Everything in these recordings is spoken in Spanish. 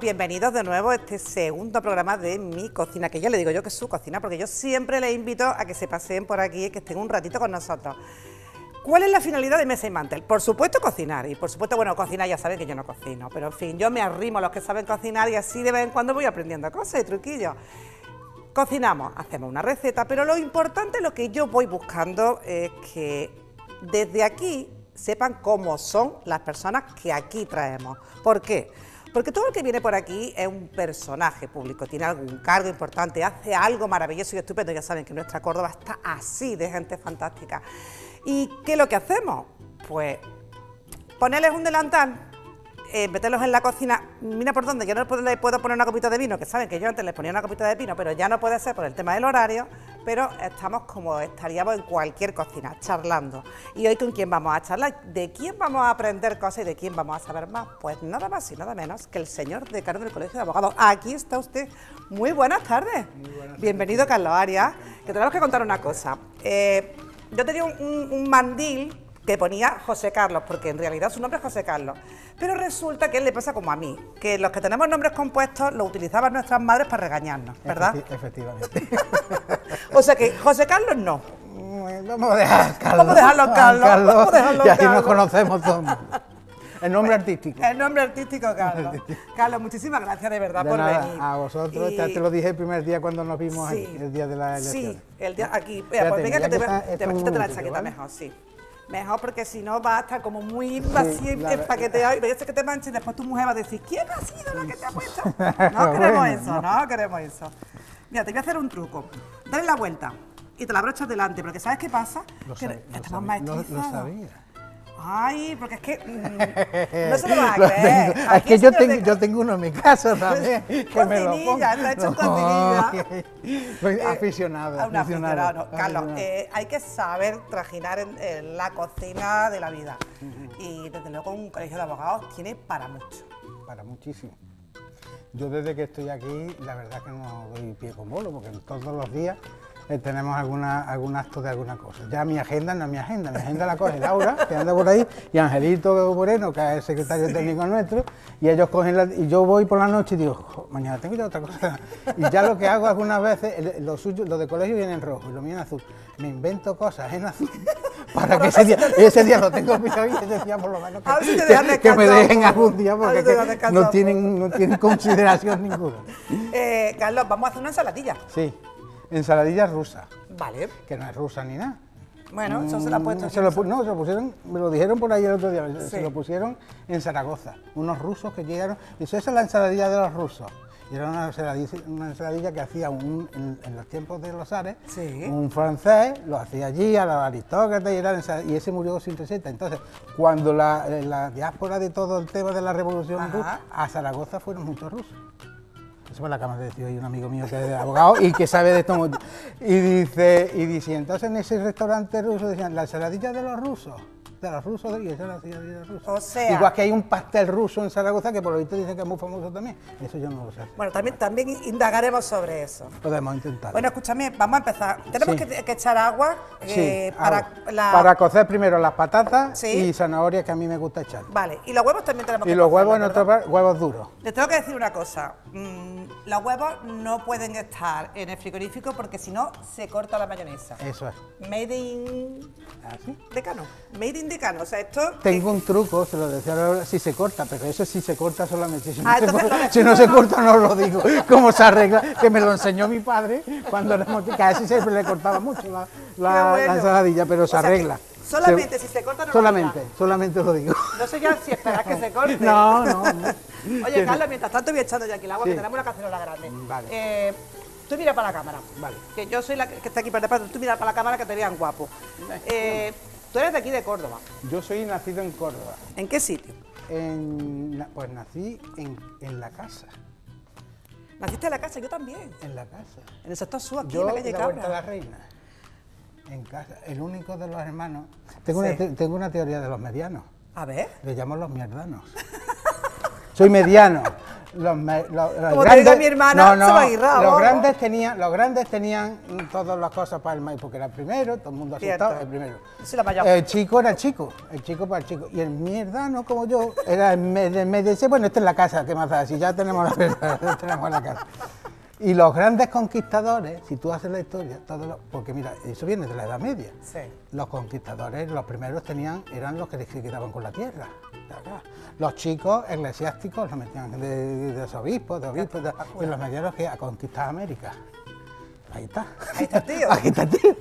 Bienvenidos de nuevo a este segundo programa de mi cocina, que ya le digo yo que es su cocina, porque yo siempre les invito a que se paseen por aquí y que estén un ratito con nosotros. ¿Cuál es la finalidad de Mesa y Mantel? Por supuesto cocinar, y por supuesto, bueno, cocinar ya saben que yo no cocino, pero en fin, yo me arrimo a los que saben cocinar y así de vez en cuando voy aprendiendo cosas y truquillos. Cocinamos, hacemos una receta, pero lo importante, lo que yo voy buscando es que desde aquí sepan cómo son las personas que aquí traemos. ¿Por qué? Porque todo el que viene por aquí es un personaje público, tiene algún cargo importante, hace algo maravilloso y estupendo. Ya saben que nuestra Córdoba está así de gente fantástica. ¿Y qué es lo que hacemos? Pues ponerles un delantal eh, meterlos en la cocina, mira por dónde, yo no le puedo poner una copita de vino, que saben que yo antes les ponía una copita de vino, pero ya no puede ser por el tema del horario, pero estamos como estaríamos en cualquier cocina, charlando. ¿Y hoy con quién vamos a charlar? ¿De quién vamos a aprender cosas y de quién vamos a saber más? Pues nada más y nada menos que el señor decano del Colegio de Abogados. Aquí está usted. Muy buenas tardes. Bienvenido, Carlos Arias, que tenemos que contar una cosa. Eh, yo tenía un mandil que ponía José Carlos, porque en realidad su nombre es José Carlos. Pero resulta que él le pasa como a mí, que los que tenemos nombres compuestos lo utilizaban nuestras madres para regañarnos, ¿verdad? efectivamente. o sea que José Carlos no. Vamos a dejar Carlos. Vamos a dejarlo Carlos. Vamos a dejarlo y así nos conocemos todos. El nombre artístico. El nombre artístico, Carlos. Carlos, muchísimas gracias de verdad por venir. A vosotros, ya te lo dije el primer día cuando nos vimos ahí, el día de la elección. Sí, el día aquí. pues venga que te, te, te, la chaqueta mejor, sí. Mejor porque si no va a estar como muy vacío y empaqueteado y veis que te manches y después tu mujer va a decir, ¿quién ha sido la que te ha puesto? No queremos eso, no queremos eso. Mira, te voy a hacer un truco. Dale la vuelta y te la brochas delante, porque ¿sabes qué pasa? Lo que estamos lo, lo sabía. Ay, porque es que mm, no se lo vas a creer. es que yo tengo, yo tengo uno en mi casa también. que me lo pongo. está hecho no, Soy eh, aficionado. aficionado. Carlos, eh, hay que saber trajinar en, la cocina de la vida. Y desde luego un colegio de abogados tiene para mucho. Para muchísimo. Yo desde que estoy aquí, la verdad que no doy pie con bolo, porque todos los días eh, tenemos alguna, algún acto de alguna cosa. Ya mi agenda no es mi agenda, mi agenda la coge Laura, que anda por ahí, y Angelito Moreno, que es el secretario técnico nuestro, y ellos cogen la, y yo voy por la noche y digo, mañana tengo ya otra cosa. Y ya lo que hago algunas veces, lo suyo, lo de colegio viene en rojo y lo mío en azul. Me invento cosas en azul para que ese día, ese día lo tengo pillado y ese día por lo menos que, me dejen algún día porque no, tienen, no tienen consideración ninguna. Eh, Carlos, vamos a hacer una ensaladilla. Sí. Ensaladilla rusa. Vale. Que no es rusa ni nada. Bueno, eso se la ha puesto. Se lo, no, se lo pusieron, me lo dijeron por ahí el otro día, se lo pusieron en Zaragoza. Unos rusos que llegaron, y eso es la ensaladilla de los rusos. Y era una ensaladilla, que hacía un, en, los tiempos de los Ares, un francés, lo hacía allí a los aristócratas y, y ese murió sin receta. Entonces, cuando la, la, diáspora de todo el tema de la revolución rusa, a Zaragoza fueron muchos rusos. Eso me la acaba de decir un amigo mío que es abogado y que sabe de esto. Y dice, y dice, entonces en ese restaurante ruso decían, la ensaladilla de los rusos de los rusos y esa es la rusa. O sea. Igual que hay un pastel ruso en Zaragoza que por lo visto dicen que es muy famoso también. Eso yo no lo sé. Bueno, también, también indagaremos sobre eso. Podemos intentar. Bueno, escúchame, vamos a empezar. Tenemos que, echar agua eh, para, para cocer primero las patatas y zanahorias que a mí me gusta echar. Vale, y los huevos también tenemos que Y los huevos en otro huevos duros. Les tengo que decir una cosa. Mm, los huevos no pueden estar en el frigorífico porque si no se corta la mayonesa. Eso es. Made in. ¿Ah, sí? Decano. Made in o sea, esto... Tengo un truco, se lo decía ahora, si se corta, pero eso sí se corta solamente. Si no, ah, se, corta, si no se corta, no lo digo. ¿Cómo se arregla? Que me lo enseñó mi padre cuando éramos casi siempre le cortaba mucho la, la, ensaladilla, pero se arregla. solamente si se corta no Solamente, solamente lo digo. No sé ya si esperas que se corte. No, no, Oye, Carlos, mientras tanto voy echando ya aquí el agua, que tenemos una cacerola grande. Vale. Eh, tú mira para la cámara. Vale. Que yo soy la que está aquí para detrás, tú mira para la cámara que te vean guapo. Eh, Tú eres de aquí de Córdoba. Yo soy nacido en Córdoba. ¿En qué sitio? pues nací en, la casa. ¿Naciste en la casa? Yo también. En la casa. En el sector sur, aquí en la calle Cabra. de la Reina. En casa. El único de los hermanos. Tengo, una, tengo una teoría de los medianos. A ver. Le llamo los mierdanos. Soy mediano. Los, los- los Como te diga mi hermana, se va a ir rabo. los grandes tenían, los grandes tenían todas las cosas para el maíz, porque era el primero, todo el mundo Cierto. asustado, el primero. Sí, la mayor. El chico era el chico, el chico para el chico. Y el mierdano, como yo, era el me-. Dice, bueno, esta es la casa, ¿qué más da? Si ya tenemos la, ya tenemos la casa. Y los grandes conquistadores, si tú haces la historia, todos los- porque mira, eso viene de la Edad Media. Sí. Los conquistadores, los primeros tenían, eran los que se quedaban con la tierra. Acá. Los chicos eclesiásticos los metían de, de, obispos, de obispos, de- y los medianos que a conquistar América. Ahí está. Ahí está tío. Ahí está tío.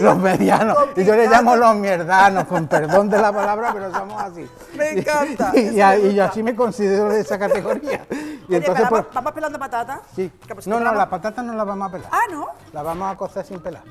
Los medianos. Y yo le llamo los mierdanos, con perdón de la palabra, pero somos así. Me encanta, Y, y- me y yo así me considero de esa categoría. Y Oye, entonces, pero pues, vamos, pelando patatas. sí. No, no, las patatas no las vamos a pelar. Ah, ¿no? Las vamos a cocer sin pelar.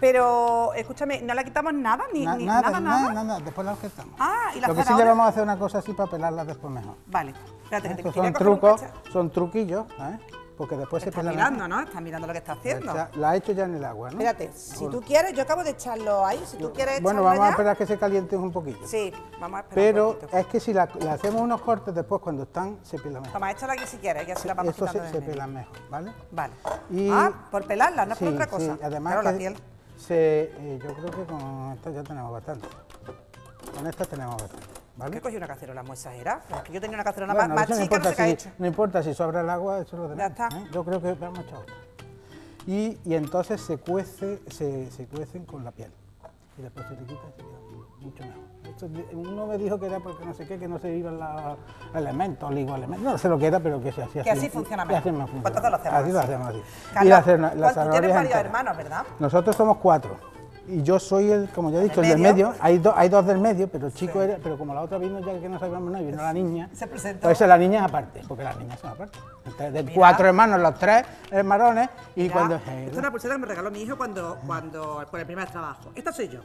Pero, escúchame, ¿no le quitamos nada? Ni, Na- ni- nada, nada, nada, nada. nada, después las quitamos. Ah, ¿y las Lo que sí le vamos a hacer una cosa así para pelarlas después mejor. Vale, espérate, que te Estos son trucos, son truquillos, ¿eh? Porque después se Estás pelan. mirando, ¿no? Estás mirando lo que está haciendo. Ya- La he hecho ya en el agua, ¿no? Espérate, si tú quieres, yo acabo de echarlo ahí. Si tú quieres Bueno, vamos a ya- esperar que se calienten un poquillo. Sí, vamos a esperar un Pero poquito. es que si la- le hacemos unos cortes después cuando están, se pela mejor. Toma, échala aquí si quieres, y así la vamos Esto se, se pelan mejor, ¿vale? Vale. Y- Ah, por pelarla, no es por otra cosa. sí, además claro, la piel. se, eh, yo creo que con esto ya tenemos bastante. Con esto tenemos bastante, ¿vale? ¿Qué cogí una cacerola muy exagerada? Yo tenía una cacerola Bueno, más, más no chica, no importa, sé qué ha hecho. no importa si sobra el agua, eso es lo demás. está. ¿eh? Yo creo que echar otra. Y, y entonces se cuece, se, se cuecen con la piel. Y después se le quita y se queda mucho mejor. Esto uno me dijo que era porque no sé qué, que no se iban los elementos, ligo elementos. No sé lo que era, pero que se hacía Que así funciona mejor. así me Pues funciona. entonces lo hacemos Así lo así. hacemos así. Carlos, y la cena- ¿cuál- las tú tienes varios hermanos, ¿verdad? Nosotros somos cuatro. Y yo soy el, como ya he dicho, el del del medio? Hay, do- hay dos del medio, pero el chico era, pero como la otra vino ya que no sabíamos nada, y vino la niña. Se presentó. Pues la niña es aparte, porque las niñas son aparte. Entonces, de Mira. cuatro hermanos, los tres hermanos, y Mira, cuando. Esta es una pulsera que me regaló mi hijo cuando, cuando por el primer trabajo. Esta soy yo.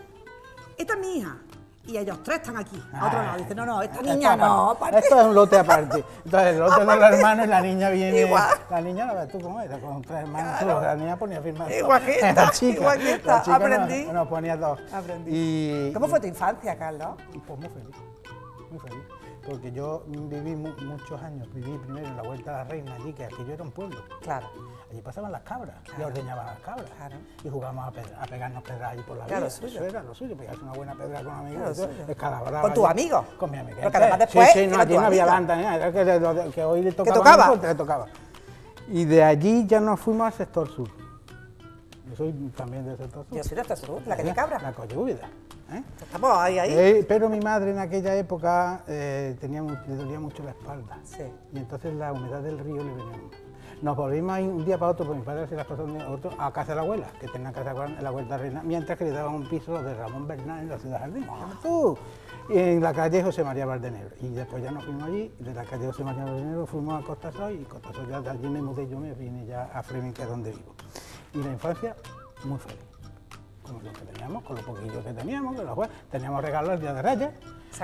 Esta es mi hija. Y ellos tres están aquí. A otro lado. Dice, no, no, esta niña no. aparte. Esto es un lote aparte. Entonces, el otro de los hermanos y la niña viene. Igual. La niña, la ves tú cómo era, con tres hermanos. tú, la niña ponía firma. Igual que esta, La chica, igual que esta. la chica nos- Aprendí. Nos, ponía dos. Aprendí. Y, ¿Cómo fue tu infancia, Carlos? Pues muy feliz, muy feliz. Porque yo viví mu- muchos años, viví primero en la Vuelta a la Reina, allí, que aquello era un pueblo. Claro. Allí pasaban las cabras, y ordeñaban las cabras. Claro. Y jugábamos a, pe- a pegarnos pedras allí por la Claro, vida. lo suyo. Eso era lo suyo, pegarse una buena pedra con amigos. Claro, ¿Con tus amigos? Con mi amiga. Porque además después Sí, sí, no, había banda, ni nada, era que, que hoy le tocaba. tocaba? le tocaba. Y de allí ya nos fuimos al sector sur. Yo soy también del sector sur. Yo soy de esta sur, la que te cabra. La Coyúbida. ¿Eh? Estamos ahí, ahí. Eh, pero mi madre en aquella época eh, tenía, le dolía mucho la espalda. Sí. Y entonces la humedad del río le venía. Nos volvimos ahí un día para otro, porque mi padre hacía las cosas de otro, a casa de la abuela, que tenía casa de la Vuelta Reina, mientras que le daban un piso de Ramón Bernal en la ciudad Jardín. ¡Tú! Y en la calle José María Valdenegro. Y después ya nos fuimos allí, de la calle José María Valdenegro fuimos a Costa Soy, y Costa Soy ya de allí me mudé yo, me vine ya a Fremen, que es donde vivo. Y la infancia, muy feliz lo que teníamos, con lo poquillo que teníamos, que los jueces, teníamos regalos el día de Reyes,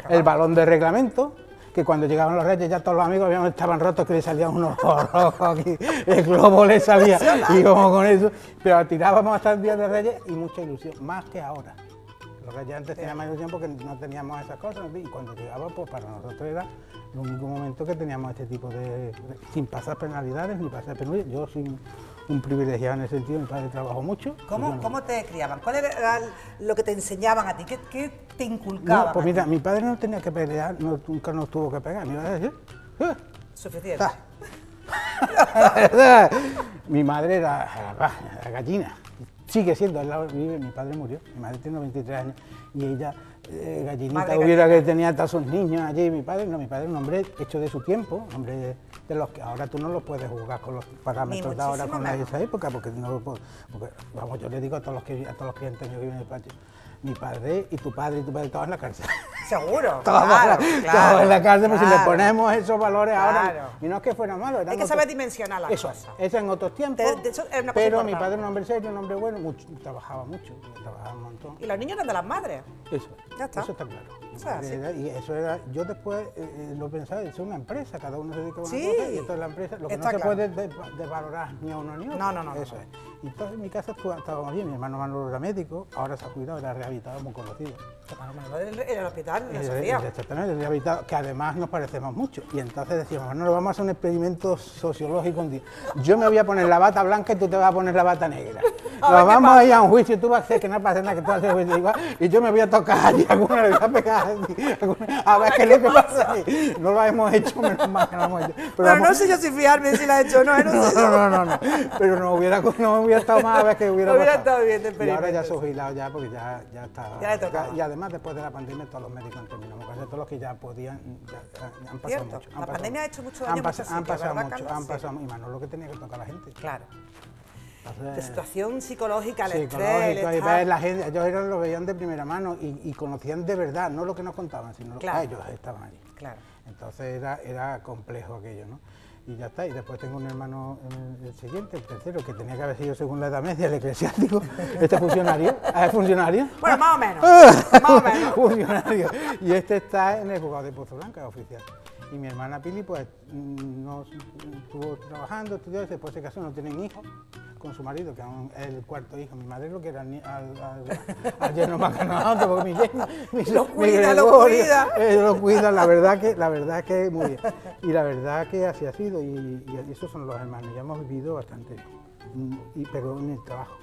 el balón de reglamento, que cuando llegaban los Reyes ya todos los amigos habíamos, estaban rotos, que le salían unos ojos rojos aquí, el globo le salía, y como con eso, pero tirábamos hasta el día de Reyes y mucha ilusión, más que ahora. Los Reyes antes tenían más ilusión porque no teníamos esas cosas, y cuando llegaba, pues para nosotros era el único momento que teníamos este tipo de, de- sin pasar penalidades ni pasar penurias. Yo soy un, privilegiado en ese sentido, mi padre trabajó mucho. ¿Cómo, bueno, ¿Cómo te criaban? ¿Cuál era lo que te enseñaban a ti? ¿Qué, qué te inculcaban? No, pues mira, mi padre no tenía que pelear, no- nunca nos tuvo que pegar. Mi padre decía, "Eh". Suficiente. Ah. mi madre era, era gallina, sigue siendo, al lado vive, mi padre murió, mi madre tiene 23 años y ella, eh, gallinita, Madre hubiera que tenía hasta sus niños allí, mi padre, no, mi padre es un hombre hecho de su tiempo, hombre de, de los que ahora tú no los puedes jugar con los parámetros de ahora con la de menos. esa época, porque no lo porque, vamos, yo le digo a todos los que a todos los clientes míos que viven en el patio, mi padre y tu padre y tu padre todos en la cárcel. Seguro. Todos, claro, claro, en la cárcel, pues si le ponemos esos valores ahora, y no es que fuera malo, Hay que otros- saber dimensionar las eso, cosas. Eso en otros tiempos, De- de eso es una cosa pero mi padre era un hombre serio, un hombre bueno, mucho- trabajaba mucho, trabajaba un montón. Y los niños eran de las madres. Eso, Ya está. eso está claro. Y eso era, yo después eh, eh, lo pensaba, es una empresa, cada uno se dedica a una Sí, cosa y esto es la empresa, lo que está no se puede de- desvalorar ni a uno ni a otro. No, no, no, no, Eso no. es. Y entonces en mi casa estábamos bien, mi hermano Manolo era médico, ahora se ha cuidado, era rehabilitado, muy conocido. En el hospital, Sofía. Exactamente, habitado, que además nos parecemos mucho. Y entonces decíamos, bueno, vamos a hacer un experimento sociológico un día. Yo me voy a poner la bata blanca y tú te vas a poner la bata negra. Nos vamos a ir a un juicio, tú vas a hacer que no pasa nada, que tú vas a hacer juicio igual, y yo me voy a tocar y alguna le voy a pegar a ver qué es lo que pasa ahí. No lo hemos hecho, menos mal que no lo hemos hecho. Pero, no sé yo si fijarme si lo ha hecho o no, ¿eh? no, no, no, no, no, Pero no hubiera, no hubiera estado mal a ver que hubiera, hubiera estado bien de Y ahora ya jubilado ya porque ya, ya está. Ya toca. Y además después de la pandemia todos los médicos han terminado, todos los que ya podían, ya, han pasado mucho. La pandemia ha hecho mucho daño. Han, pas, han pasado mucho, han pasado, y más no lo que tenía que tocar la gente. Claro. La situación psicológica, el estrés, el la gente, ellos lo veían de primera mano y, conocían de verdad, no lo que nos contaban, sino que ellos estaban allí. Claro. Entonces era, era complejo aquello, ¿no? Y ya está. Y después tengo un hermano, el siguiente, el tercero, que tenía que haber sido según la edad media, el eclesiástico, este funcionario, ¿es funcionario? Bueno, más o menos, más o menos. funcionario. Y este está en el juzgado de Pozo Blanca, oficial. Y mi hermana Pili, pues, mm, no, estuvo trabajando, estudió, después se casó, no tienen hijos con su marido, que es el cuarto hijo. Mi madre lo que era al, al, al yerno más porque mi yerno, mi, lo cuida, lo cuida. Eh, lo cuida, la verdad que, la verdad que muy bien. Y la verdad que así ha sido, y, y, esos son los hermanos, ya hemos vivido bastante, y, pero en el trabajo.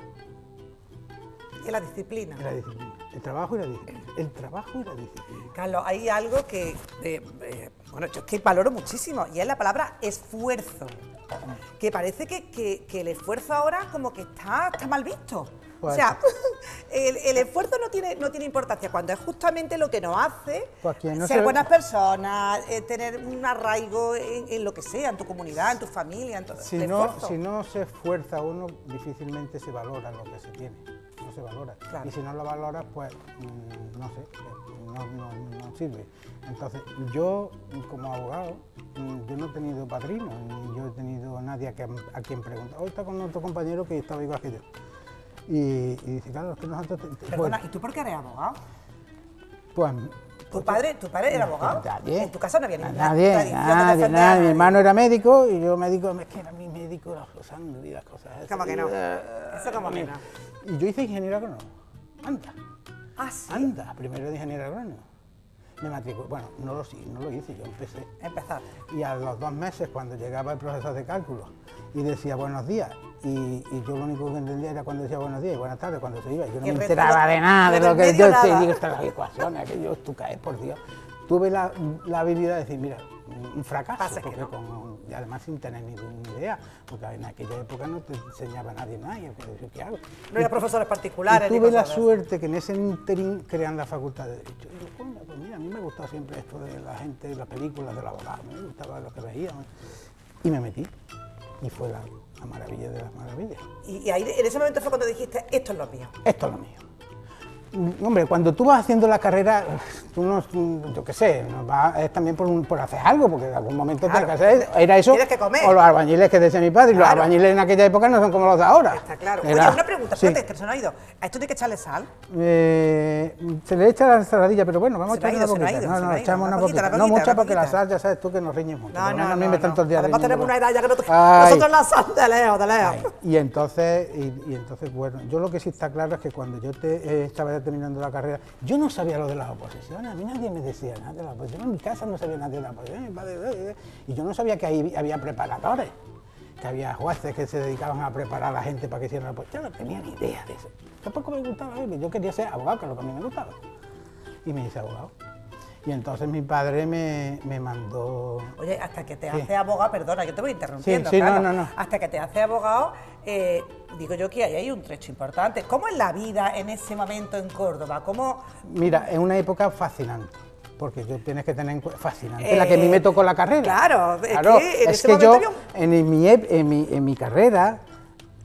Y la disciplina. la disciplina. El trabajo y la disciplina. El trabajo y la disciplina. Carlos, hay algo que, eh, bueno, yo es que valoro muchísimo, y es la palabra esfuerzo que parece que, el esfuerzo ahora como que está, está mal visto. o pues sea, el, esfuerzo no tiene, no tiene importancia cuando es justamente lo que nos hace pues ser buenas personas, eh, tener un arraigo en, lo que sea, en tu comunidad, en tu familia, en todo. Si, no, si no se esfuerza uno, difícilmente se valora lo que se tiene. No se valora. Y si no lo valoras, pues mm, no sé, no, no sirve. Entonces, yo como abogado, mm, yo no he tenido padrino, ni yo he tenido nadie a, quien preguntar. Hoy está con otro compañero que estaba igual que yo. Y, dice, claro, es que nosotros... Perdona, ¿y tú por qué eres abogado? Pues... ¿Tu padre, ¿Tu padre era abogado? Nadie. ¿En tu casa no había Nadie, nadie, nadie. Mi hermano era médico y yo médico, es que era mi médico, la sangre y las cosas. ¿Cómo que no? Eso como que no. Y yo hice ingeniero agrónomo. Anda. Ah, sí. Anda, primero de ingeniero agrónomo me matriculé. Bueno, no lo, no lo hice, yo empecé. Empezar. Y a los dos meses, cuando llegaba el profesor de cálculo y decía buenos días, y, yo lo único que entendía era cuando decía buenos días y buenas tardes, cuando se iba. Yo no me enteraba de nada de lo que yo te digo, estas las ecuaciones, que yo, tú caes, por Dios. Tuve la, la habilidad de decir, mira, un fracaso, porque con, y además sin tener ninguna idea, porque en aquella época no te enseñaba nadie nada, ¿qué hago? No había profesores particulares. tuve la suerte que en ese interín crean la facultad de Derecho. Y yo, pues mira, a mí me gustaba siempre esto de la gente, de las películas, de la abogado, me gustaba lo que veía, y me metí, y fue la, maravilla de las maravillas. Y, y ahí, en ese momento fue cuando dijiste, esto es lo mío. Esto es lo mío. Hombre, cuando tú vas haciendo la carrera, tú no, yo qué sé, es también por, hacer algo, porque en algún momento te hacer, era eso, que comer. o los albañiles que decía mi padre, y los albañiles en aquella época no son como los de ahora. Está claro. Oye, una pregunta, sí. espérate, se no ha ido. ¿A esto tiene que echarle sal? Eh, se le echa la saladilla, pero bueno, vamos a echarle una poquita. no, no, echamos una poquita. No mucha porque la sal, ya sabes tú que nos riñes mucho. No, no, a mí me tanto el día Además tenemos una edad ya que nosotros la sal de lejos, de lejos. Y entonces, y entonces, bueno, yo lo que sí está claro es que cuando yo eh, estaba terminando la carrera, yo no sabía lo de las oposiciones, a mí nadie me decía nada de las oposiciones, en mi casa no sabía nadie de las oposiciones, y yo no sabía que ahí había preparadores, que había jueces que se dedicaban a preparar a la gente para que hicieran la oposición, yo no tenía ni idea de eso. Tampoco me gustaba, yo quería ser abogado, que es lo que a mí me gustaba, y me hice abogado. Y entonces mi padre me, mandó... Oye, hasta que te hace abogado, perdona, yo te voy interrumpiendo, sí, sí, no, no, no. hasta que te hace abogado, eh, digo yo que ahí hay un trecho importante. ¿Cómo es la vida en ese momento en Córdoba? ¿Cómo... Mira, es una época fascinante porque tú tienes que tener en cuenta, fascinante, la que a mí me tocó la carrera. Claro, claro es que, yo, en, mi, en, mi, en mi carrera,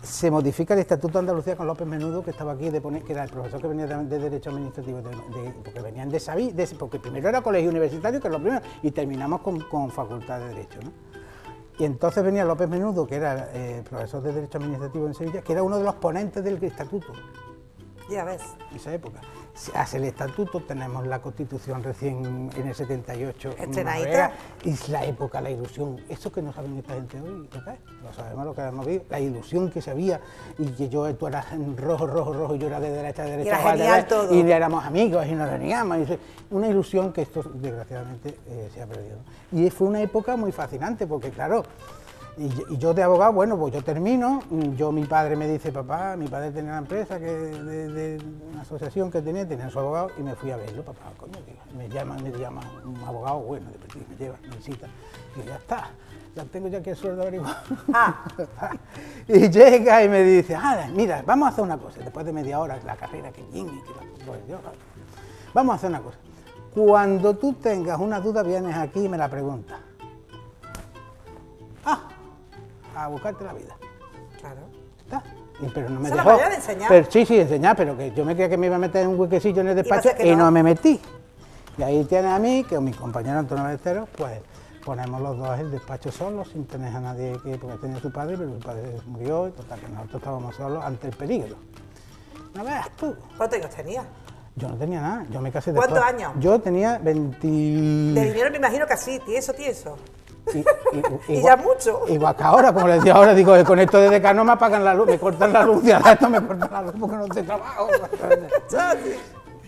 se modifica el Estatuto de Andalucía con López Menudo, que estaba aquí, de poner, que era el profesor que venía de, Derecho Administrativo, porque venían de Sabí, porque primero era colegio universitario, que es lo primero, y terminamos con, Facultad de Derecho. ¿no? Y entonces venía López Menudo, que era eh, profesor de Derecho Administrativo en Sevilla, que era uno de los ponentes del Estatuto. Ya ves. Esa época. Se hace el estatuto, tenemos la constitución recién en el 78. Estrenadita. Y es la época, la ilusión. Eso que no saben esta gente hoy, ¿lo sabes? Lo sabemos lo que hemos vivido. La ilusión que se había y que yo, tú eras en rojo, rojo, rojo, y yo era de derecha, de derecha. era genial todo. Y éramos amigos y nos veníamos. y eso- una ilusión que esto desgraciadamente eh, se ha perdido. Y fue una época muy fascinante porque, claro, y, yo- y yo de abogado, bueno, pues yo termino, yo mi padre me dice, papá, mi padre tenía una empresa, que de, de una asociación que tenía, tenía su abogado, y me fui a verlo, papá, coño, digo, me llama, me llama un abogado bueno, de me lleva, me visita, y ya está, ya tengo ya aquí el sueldo averiguado. Ah. y llega y me dice, ah, mira, vamos a hacer una cosa, después de media hora, la carrera que viene, que va- pues yo, vamos a hacer una cosa, cuando tú tengas una duda vienes aquí y me la preguntas. Ah, a buscarte la vida. Claro. ¿Está? Pero no me dejó. de enseñar. Pero, sí, sí, enseñar, pero que yo me creía que me iba a meter en un huequecillo en el despacho y no. no. me metí. Y ahí tienes a mí, que con mi compañero Antonio Ballesteros, pues ponemos los dos el despacho solos, sin tener a nadie que, porque tenía su padre, pero su padre murió, y total, que nosotros estábamos solos ante el peligro. No veas tú. ¿Cuántos años tenías? Yo no tenía nada, yo me casé ¿Cuántos después. años? Yo tenía 20... De dinero me imagino que así, tieso, tieso. Y, y- Y igual- ya mucho. Igual que ahora, como le decía ahora, digo, con esto de decano me apagan la luz, me cortan la luz, y ahora esto me cortan la luz porque no te trabajo.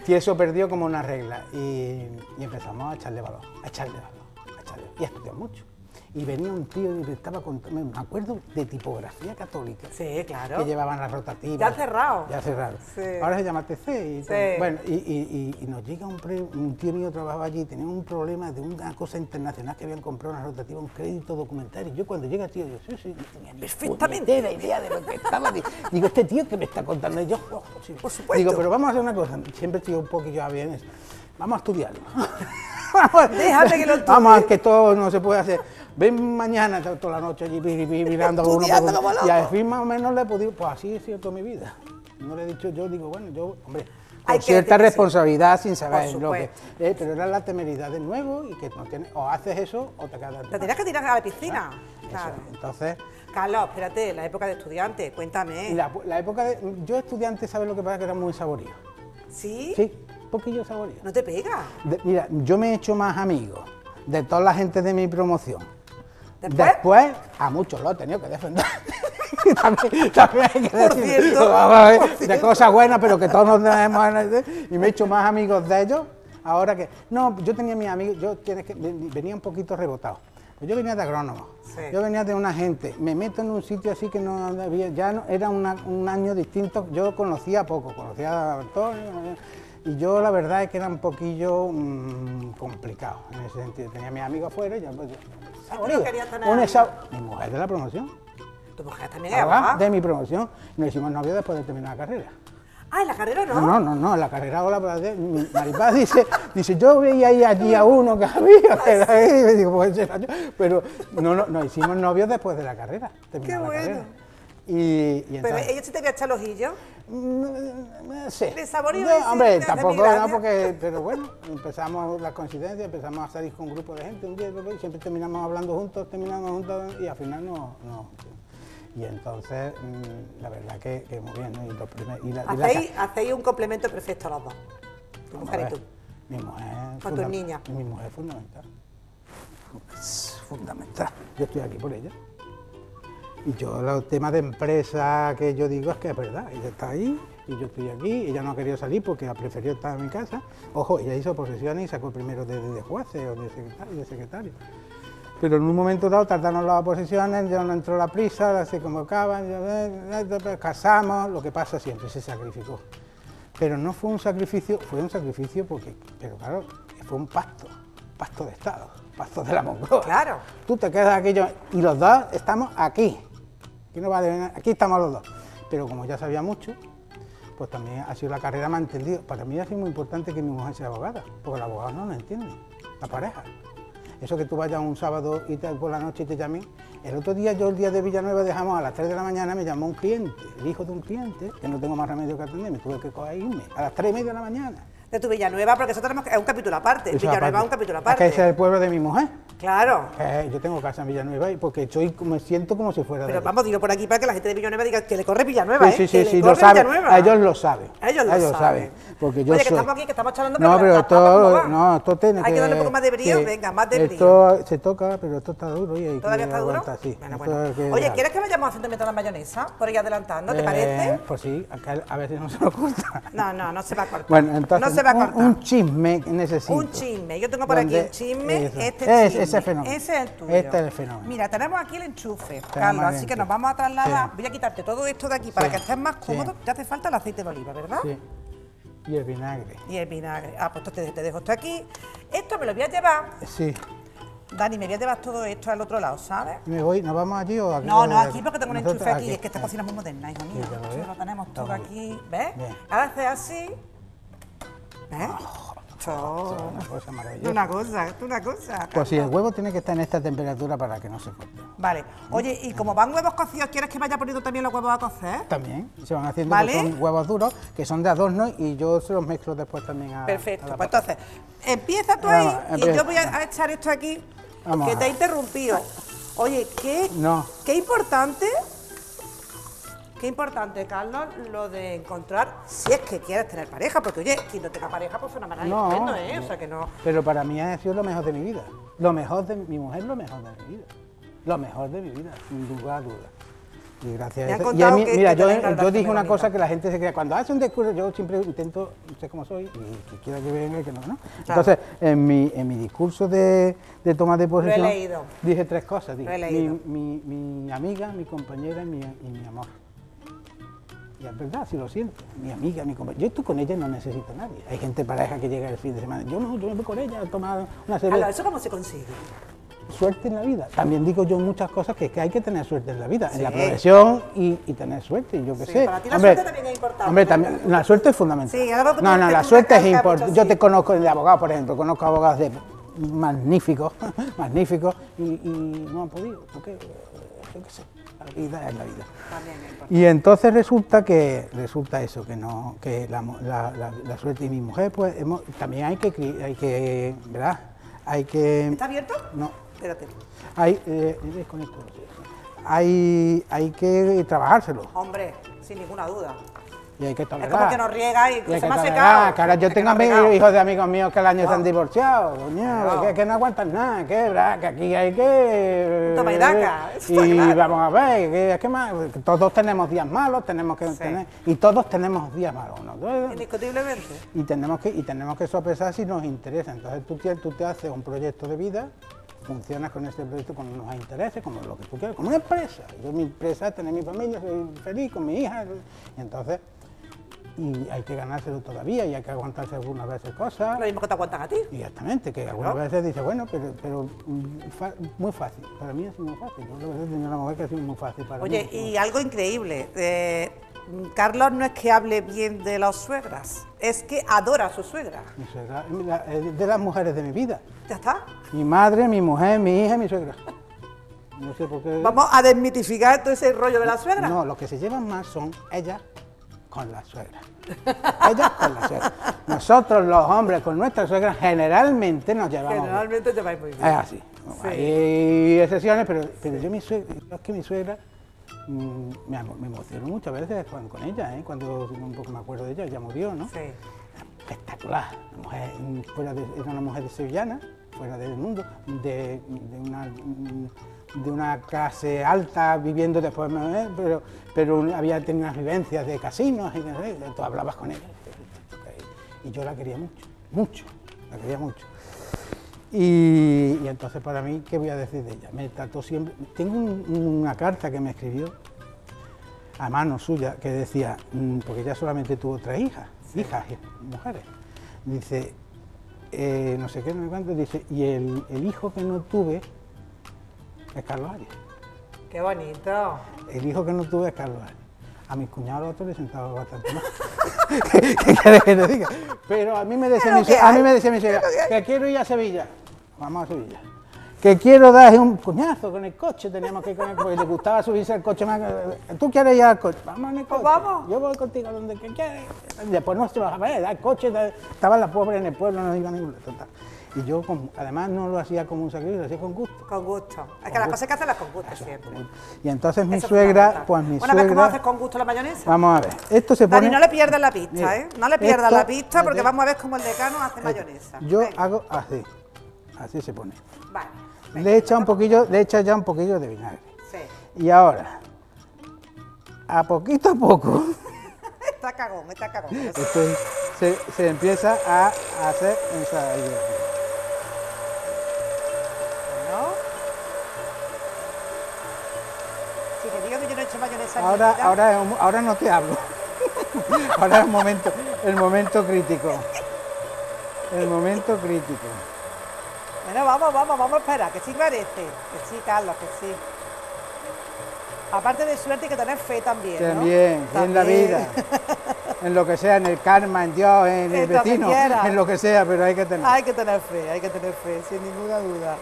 Y eso perdió como una regla y, empezamos a echarle valor, a echarle valor, a echarle y a estudiar mucho. Y venía un tío y me estaba contando, me acuerdo de tipografía católica, Sí, claro. que llevaban las rotativas. Ya cerrado. Ya cerrado. Sí. Ahora se llama TC. Y Sí. Bueno, y, y- y- y nos llega un, pre- un tío mío trabajaba allí, tenía un problema de una cosa internacional que habían comprado una rotativa, un crédito documentario. Yo cuando llega el tío, yo, sí, sí, tenía Perfectamente. puñetera idea de lo que estaba. di- Digo, este tío que me está contando. Y yo, "Oh, sí". Por supuesto. Digo, pero vamos a hacer una cosa. Siempre estoy un poquillo a bien. es- Vamos a estudiarlo. Déjame que lo estudie. Vamos a que todo no se puede hacer. Ven mañana to- toda la noche allí mirando uno por Estudiando uno. Y al fin más o menos le he podido, pues así sido toda mi vida. No le he dicho yo, digo, bueno, yo, hombre, con cierta que responsabilidad sin saber lo que. eh, pero era la temeridad de nuevo y que no tiene, o haces eso o te quedas. ¿Te tenías que tirar a la piscina? Eso. Claro. Entonces, Carlos, espérate, la época de estudiante, cuéntame. la, la época de. Yo estudiante, ¿sabes lo que pasa? Que era muy saborío. ¿Sí? Sí, poquillo saborío. ¿No te pega? De- mira, yo me he hecho más amigos de toda la gente de mi promoción. ¿Después? a muchos los he tenido que defender. también, también hay que decir, cierto, vamos a ver, por de cierto. cosas buenas, pero que todos nos tenemos. Y me he hecho más amigos de ellos. Ahora que. No, yo tenía mis amigos, yo tienes que, venía un poquito rebotado. Yo venía de agrónomo, Sí. yo venía de una gente, me meto en un sitio así que no había, ya no, era una- un año distinto, yo conocía poco, conocía a Antonio, y yo la verdad es que era un poquillo mm, complicado en ese sentido. Tenía a mis amigos afuera y yo, pues, saborío. querías tener Un mi mujer de la promoción, Tu mujer también abogada. de mi promoción, nos hicimos novios después de terminar la carrera. Ah, en la carrera no. No, no, no, no, en la carrera hola, pues, Maripaz dice, dice, yo veía ahí allí a uno que había, que era él", y me digo, pues ese era yo. pero no, no, nos hicimos novios después de la carrera, Qué la bueno. carrera. Y, y Pero entonces, ella sí te había echado el ojillo. Mm, sí. ¿De saborío ese hombre, tampoco, no, porque, pero bueno, empezamos las coincidencias, empezamos a salir con un grupo de gente un día siempre terminamos hablando juntos, terminamos juntos y al final no. no. Y entonces, mm, la verdad que, que muy bien, ¿no? Y, los primer- y la, y la- Hacéis, hacéis un complemento perfecto los dos. Tu mujer a y tú. Mi mujer. Con tus niñas. Mi mujer es fundamental. Es fundamental. Yo estoy aquí por ella. Y yo, el tema de empresa que yo digo es que es verdad. Ella está ahí y yo estoy aquí. Ella no ha querido salir porque ha preferido estar en mi casa. Ojo, ella hizo posesiones y sacó primero de, de jueces o de secretario, de secretario. Pero en un momento dado tardaron las oposiciones, ya no entró la prisa, se convocaban, ya, eh, eh, eh, casamos, lo que pasa siempre, se sacrificó. Pero no fue un sacrificio, fue un sacrificio porque, pero claro, fue un pacto, pacto de Estado, pacto de la Moncloa. Claro. Tú te quedas aquello y los dos estamos aquí. Aquí, no va de- aquí estamos los dos. Pero como ya sabía mucho, pues también ha sido la carrera me ha entendido. Para mí ha sido muy importante que mi mujer sea abogada, porque el abogado no lo entiende, la pareja. Eso que tú vayas un sábado y por la noche y te llamen. El otro día, yo el día de Villanueva dejamos a las 3 de la mañana, me llamó un cliente, el hijo de un cliente, que no tengo más remedio que atender, me tuve que coger irme a las 3 y media de la mañana. De tu Villanueva, porque eso tenemos que, es un capítulo aparte. Villanueva es un capítulo aparte. Es que ese es el pueblo de mi mujer. Claro. Eh, yo tengo casa en Villanueva y porque estoy, me siento como si fuera Pero de vamos, digo por aquí para que la gente de Villanueva diga que le corre Villanueva, Sí, ¿eh? sí, que sí, le lo corre saben. Villanueva. Ellos lo saben. Ellos lo saben. saben. Porque yo Oye, que soy- estamos aquí, que estamos charlando, No, pero la papa, ¿cómo esto, va? no, esto tiene Hay que darle un poco más de brío, venga, más de brío. Esto se toca, pero esto está duro ¿Todavía está duro? sí. Bueno, bueno. que Oye. ¿quieres que vayamos a centímetros la mayonesa? Por ir adelantando, ¿te Eh, parece? Pues sí, a veces no se lo corta. No, no, no se va a cortar. Bueno, entonces, se va a un- cortar. Un, chisme necesito. Un chisme. Yo tengo por aquí un chisme. eso. Este Es- chisme. ese fenómeno. Ese es el tuyo. Este es el fenómeno. Mira, tenemos aquí el enchufe, Carlos. Así que nos vamos a trasladar. Sí. Voy a quitarte todo esto de aquí para Sí. que estés más Sí. cómodo. Te hace falta el aceite de oliva, ¿verdad? Sí. Y el vinagre. Y el vinagre. Ah, pues entonces te dejo esto aquí. Esto me lo voy a llevar. Sí. Dani, me voy a llevar todo esto al otro lado, ¿sabes? ¿Me voy? ¿Nos vamos allí o aquí? No, no, aquí porque tengo un enchufe aquí. aquí. Es que esta cocina es muy moderna, hijo mío. ya lo tenemos todo aquí. ¿Ves? Bien. Ahora haces así. Oh. Una cosa maravillosa. Una cosa, una cosa. Pues sí, el huevo tiene que estar en esta temperatura para que no se corte. Vale. Oye, y como van huevos cocidos, ¿quieres que vaya poniendo también los huevos a cocer? También se van haciendo, ¿Vale? son huevos duros, que son de adorno y yo se los mezclo después también a. a Perfecto. la Pues entonces, empieza tú Vamos, ahí y yo voy a a echar esto aquí, Vamos que a te he interrumpido. Oye, qué, No. qué importante, qué importante, Carlos, lo de encontrar, si es que quieres tener pareja, porque oye, quien no tenga pareja, pues fenomenal, No, estupendo, ¿eh? O sea que no. Pero para mí ha sido lo mejor de mi vida. Lo mejor de mi mujer, lo mejor de mi vida. Lo mejor de mi vida, sin lugar a dudas. Y gracias a. Y a mí- que- mira, que yo, dije una bonita. cosa que la gente se crea. Cuando hace un discurso, yo siempre intento, sé cómo soy, y que quiera que venga y que no, ¿no? Entonces, en mi, en mi discurso de, de toma de posesión, dije tres cosas. Dije, mi, mi- mi amiga, mi compañera y mi, y mi amor. Y es verdad, si lo siento. Mi amiga, mi compañera. Yo estoy con ella no necesito a nadie. Hay gente pareja que llega el fin de semana. Yo no, yo me voy con ella a tomar una cerveza. ¿eso cómo se consigue? Suerte en la vida. También digo yo muchas cosas que es que hay que tener suerte en la vida. En la profesión y, y tener suerte. Yo qué Sí, sé. para ti la suerte también es importante, Hombre, también, la suerte es fundamental. Sí, algo que no, no, la suerte es importante. Yo te conozco de abogado, por ejemplo. Conozco abogados de magníficos, magníficos, y, y no han podido. Porque, yo qué sé, vida es la vida. Y entonces resulta que resulta eso, que no, que la, la- la- la suerte y mi mujer, pues hemos- también hay que, hay que, ¿verdad? Hay que. ¿Está abierto? No, Espérate. hay, eh, hay, hay que trabajárselo Hombre, sin ninguna duda. Y hay que Es como que no riega y, Y se me ha tolerar, secado. que ahora yo Es tengo amigos, hijos de amigos míos que al año se han divorciado, coño, No. que, que no aguantan nada, que, aquí hay que... Toma y daca, está Y claro. vamos a ver, que, que más, todos tenemos días malos, tenemos que Sí. tener, y todos tenemos días malos, ¿no? Indiscutiblemente. y tenemos que y tenemos que sopesar si nos interesa. Entonces tú, te- tú te haces un proyecto de vida, funcionas con ese proyecto con unos intereses, como lo que tú quieras, como una empresa. Yo mi empresa es tener mi familia, soy feliz con mi hija, y entonces y hay que ganárselo todavía y hay que aguantarse algunas veces cosas. Lo mismo que te aguantan a ti. Exactamente, que algunas veces dice, bueno, pero, pero mm, fa- muy fácil. Para mí es muy fácil. Yo una mujer que ha sido muy fácil para Oye, mí. y algo increíble. eh, Carlos no es que hable bien de las suegras, es que adora a su suegra. Mi suegra, es de las mujeres de mi vida. ¿Ya está? Mi madre, mi mujer, mi hija y mi suegra. No sé por qué. Vamos a desmitificar todo ese rollo de la suegra. No, los que se llevan más son ellas con la suegra. Ellas con la suegra. Nosotros, los hombres, con nuestra suegra, generalmente nos llevamos. Generalmente te va muy bien. Es así. Sí. Hay excepciones, pero, pero yo, mi suegra, es que mi suegra mm, me, emociono muchas veces cuando, con ella, ¿eh? cuando un poco me acuerdo de ella, ya murió, ¿no? Sí. espectacular. Una mujer, mm, fuera de- era una mujer de sevillana, fuera del mundo, de, de una, mm, de una clase alta, viviendo después, ¿eh? pero, pero había tenido unas vivencias de casinos y de- tú hablabas con ella. Y yo la quería mucho, mucho, la quería mucho. Y, y entonces para mí, ¿qué voy a decir de ella? Me trató siempre... Tengo un- una carta que me escribió a mano suya que decía, mm, porque ella solamente tuvo tres hijas, hijas, y mujeres. Dice, eh, no sé qué, no sé cuánto, dice, y el, el hijo que no tuve es Carlos Arias. Qué bonito. El hijo que no tuve es Carlos. A mis cuñados otros les sentaba bastante más. ¿Qué, quieres que te diga? Pero a mí me decía, mi, a mí me decía mi lo que quiero ir a Sevilla. Vamos a Sevilla. que quiero dar un coñazo con el coche, teníamos que ir con el porque le gustaba subirse al coche más. ¿Tú quieres ir al coche? Vamos en el Pues coche. vamos. Yo voy contigo donde quieras. Después no se bajaba, eh, el coche, estaba la pobre en el pueblo, no iba a ningún lado. Y yo, con- además, no lo hacía como un sacrificio, lo hacía con gusto. Con gusto. Es que las cosas hay que hacerlas con gusto siempre. Y entonces mi Eso suegra, pues mi Bueno, a ver cómo suegra. haces con gusto la mayonesa. Vamos a ver, esto se Dani, pone. no le pierdas la pista, Mira, ¿eh? No le pierdas esto- la pista porque vamos a ver cómo el decano hace mayonesa. Yo Venga, hago así, así se pone. Vale. Le echa un poquillo, le echa ya un poquillo de vinagre. Sí. Y ahora, a poquito a poco, Está cagón, está cagón. esto es- se, se empieza a hacer ensaladilla. Ahora, ahora, ahora no te hablo. ahora es el momento, el momento crítico. El momento crítico. Bueno, vamos, vamos, vamos a esperar, que sí parece. Que sí, Carlos, que sí. Aparte de suerte hay que tener fe también. ¿no? También, y en la vida. En lo que sea, en el karma, en Dios, en el En lo vecino, quiera. en lo que sea, pero hay que tener. Hay que tener fe, hay que tener fe, sin ninguna duda.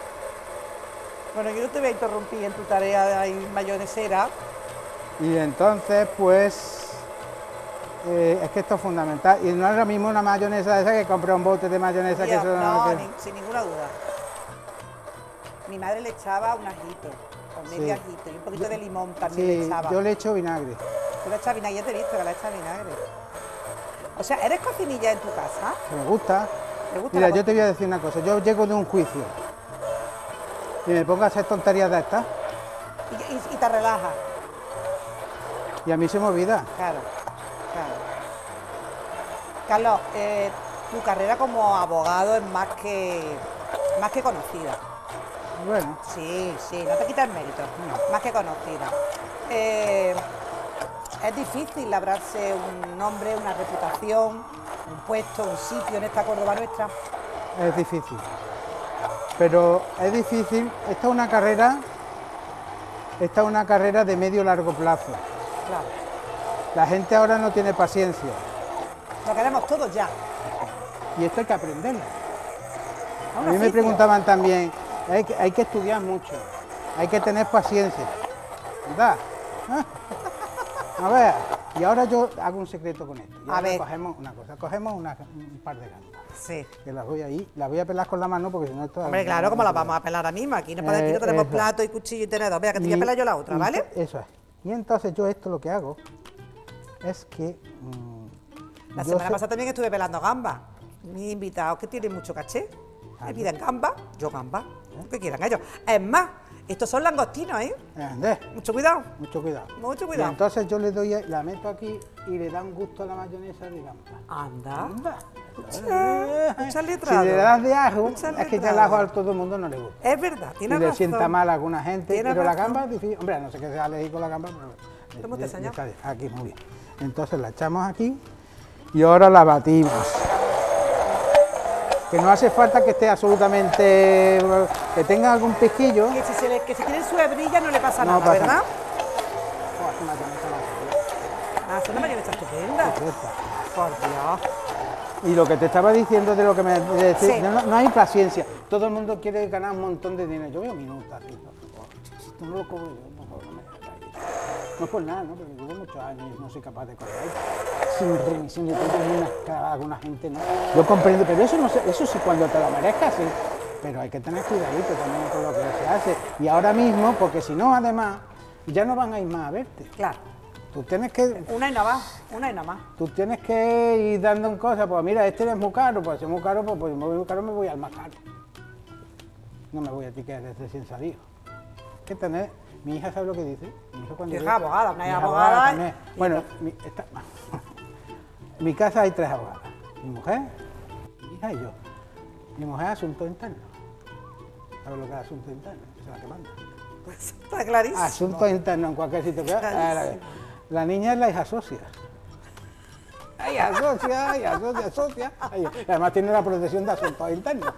Bueno, yo no te voy a interrumpir en tu tarea de ahí mayonesera. Y entonces, pues, eh, es que esto es fundamental. Y no es lo mismo una mayonesa de esa que comprar un bote de mayonesa que eso no, que- ni- sin ninguna duda. Mi madre le echaba un ajito, con medio Sí. ajito, y un poquito de limón también le echaba. yo le echo vinagre. Tú le echas vinagre, ya te he visto que le echas vinagre. O sea, ¿eres cocinilla en tu casa? me gusta. ¿Te gusta Mira, yo te voy a decir una cosa. Yo llego de un juicio y me pongo a hacer tonterías de estas Y, y- y te relaja, y a mí se me olvida. claro, claro. Carlos, eh, tu carrera como abogado es más que, más que conocida. Bueno, Sí, sí, no te quitas mérito, más que conocida. Eh, es difícil labrarse un nombre, una reputación, un puesto, un sitio en esta Córdoba nuestra. es difícil. Pero es difícil. Esta es una carrera, esta es una carrera de medio largo plazo. Claro, La gente ahora no tiene paciencia lo queremos todos ya. y esto hay que aprenderlo. A mí me preguntaban también, hay que, hay que estudiar mucho, hay que tener paciencia. ¿Verdad? ¿Ah? A ver, y ahora yo hago un secreto con esto. Y A ver. cogemos una cosa, cogemos una- un par de gambas, Sí. que las voy ahí, las voy a pelar con la mano porque si no esto... Hombre, claro, como las vamos a pelar ahora mismo. Aquí no, podemos- aquí no Eh, tenemos eso. plato y cuchillo y tenedor. Vea, que te voy a pelar yo la otra, ¿vale? Eso es. Y entonces yo esto lo que hago es que... mm, La semana pasada también estuve pelando gambas. Mis invitados que tienen mucho caché, me piden gambas, yo gambas, lo que quieran ellos. Es más, estos son langostinos, ¿eh? ¿Entendés? Mucho cuidado. Mucho cuidado. Mucho Y cuidado. entonces yo le doy, la meto aquí y le da un gusto a la mayonesa de gamba. Anda. Anda. mucha Si letrado. le das de ajo, es que ya el ajo a todo el mundo no le gusta. Es verdad, Y tienes le sienta mal a alguna gente, pero la gamba es difícil. Hombre, no sé que sea alérgico la gamba, pero... ¿Cómo te enseñó? ya está Aquí, muy bien. Entonces la echamos aquí y ahora la batimos. Que no hace falta que esté absolutamente... que tenga algún pesquillo. Que si, se le, que si tienen su hebrilla no le pasa No nada, pasa ¿verdad? nada. Oh, es una mayonesa Ah, es una mayonesa estupenda. perfecta. Por Dios. Y lo que te estaba diciendo de lo que me de decir, Sí. no, no hay paciencia. Todo el mundo quiere ganar un montón de dinero. Yo veo. Esto no lo cobro yo, no es por nada, ¿no? Porque llevo muchos años y no soy capaz de cobrar. Sin remisión de todo, ni una esclava, alguna gente, ¿no? Yo comprendo, pero eso no sé, eso sí cuando te lo merezcas, sí. Pero hay que tener cuidadito también con lo que se hace. Y ahora mismo, porque si no, además, ya no van a ir más a verte. Claro. Tú tienes que Una y nada más. Una y nada más. Tú tienes que ir dando en cosas, pues mira, este es muy caro, pues si es muy caro, pues, pues me voy muy caro, me voy al más caro. No me voy a ti que eres recién salido. Hay que tener, mi hija sabe lo que dice. Mi hija cuando Tu yo- abogada, abogada Bueno, mi, esta- en mi casa hay tres abogadas. Mi mujer, mi hija y yo. Mi mujer es asunto interno. ¿Sabes lo que es asunto interno? Es la que manda. Está clarísimo. Asuntos internos en cualquier sitio. que- la, la niña es la hija socia. Ay, hija socia, hija socia. Ay, además tiene la protección de asuntos internos.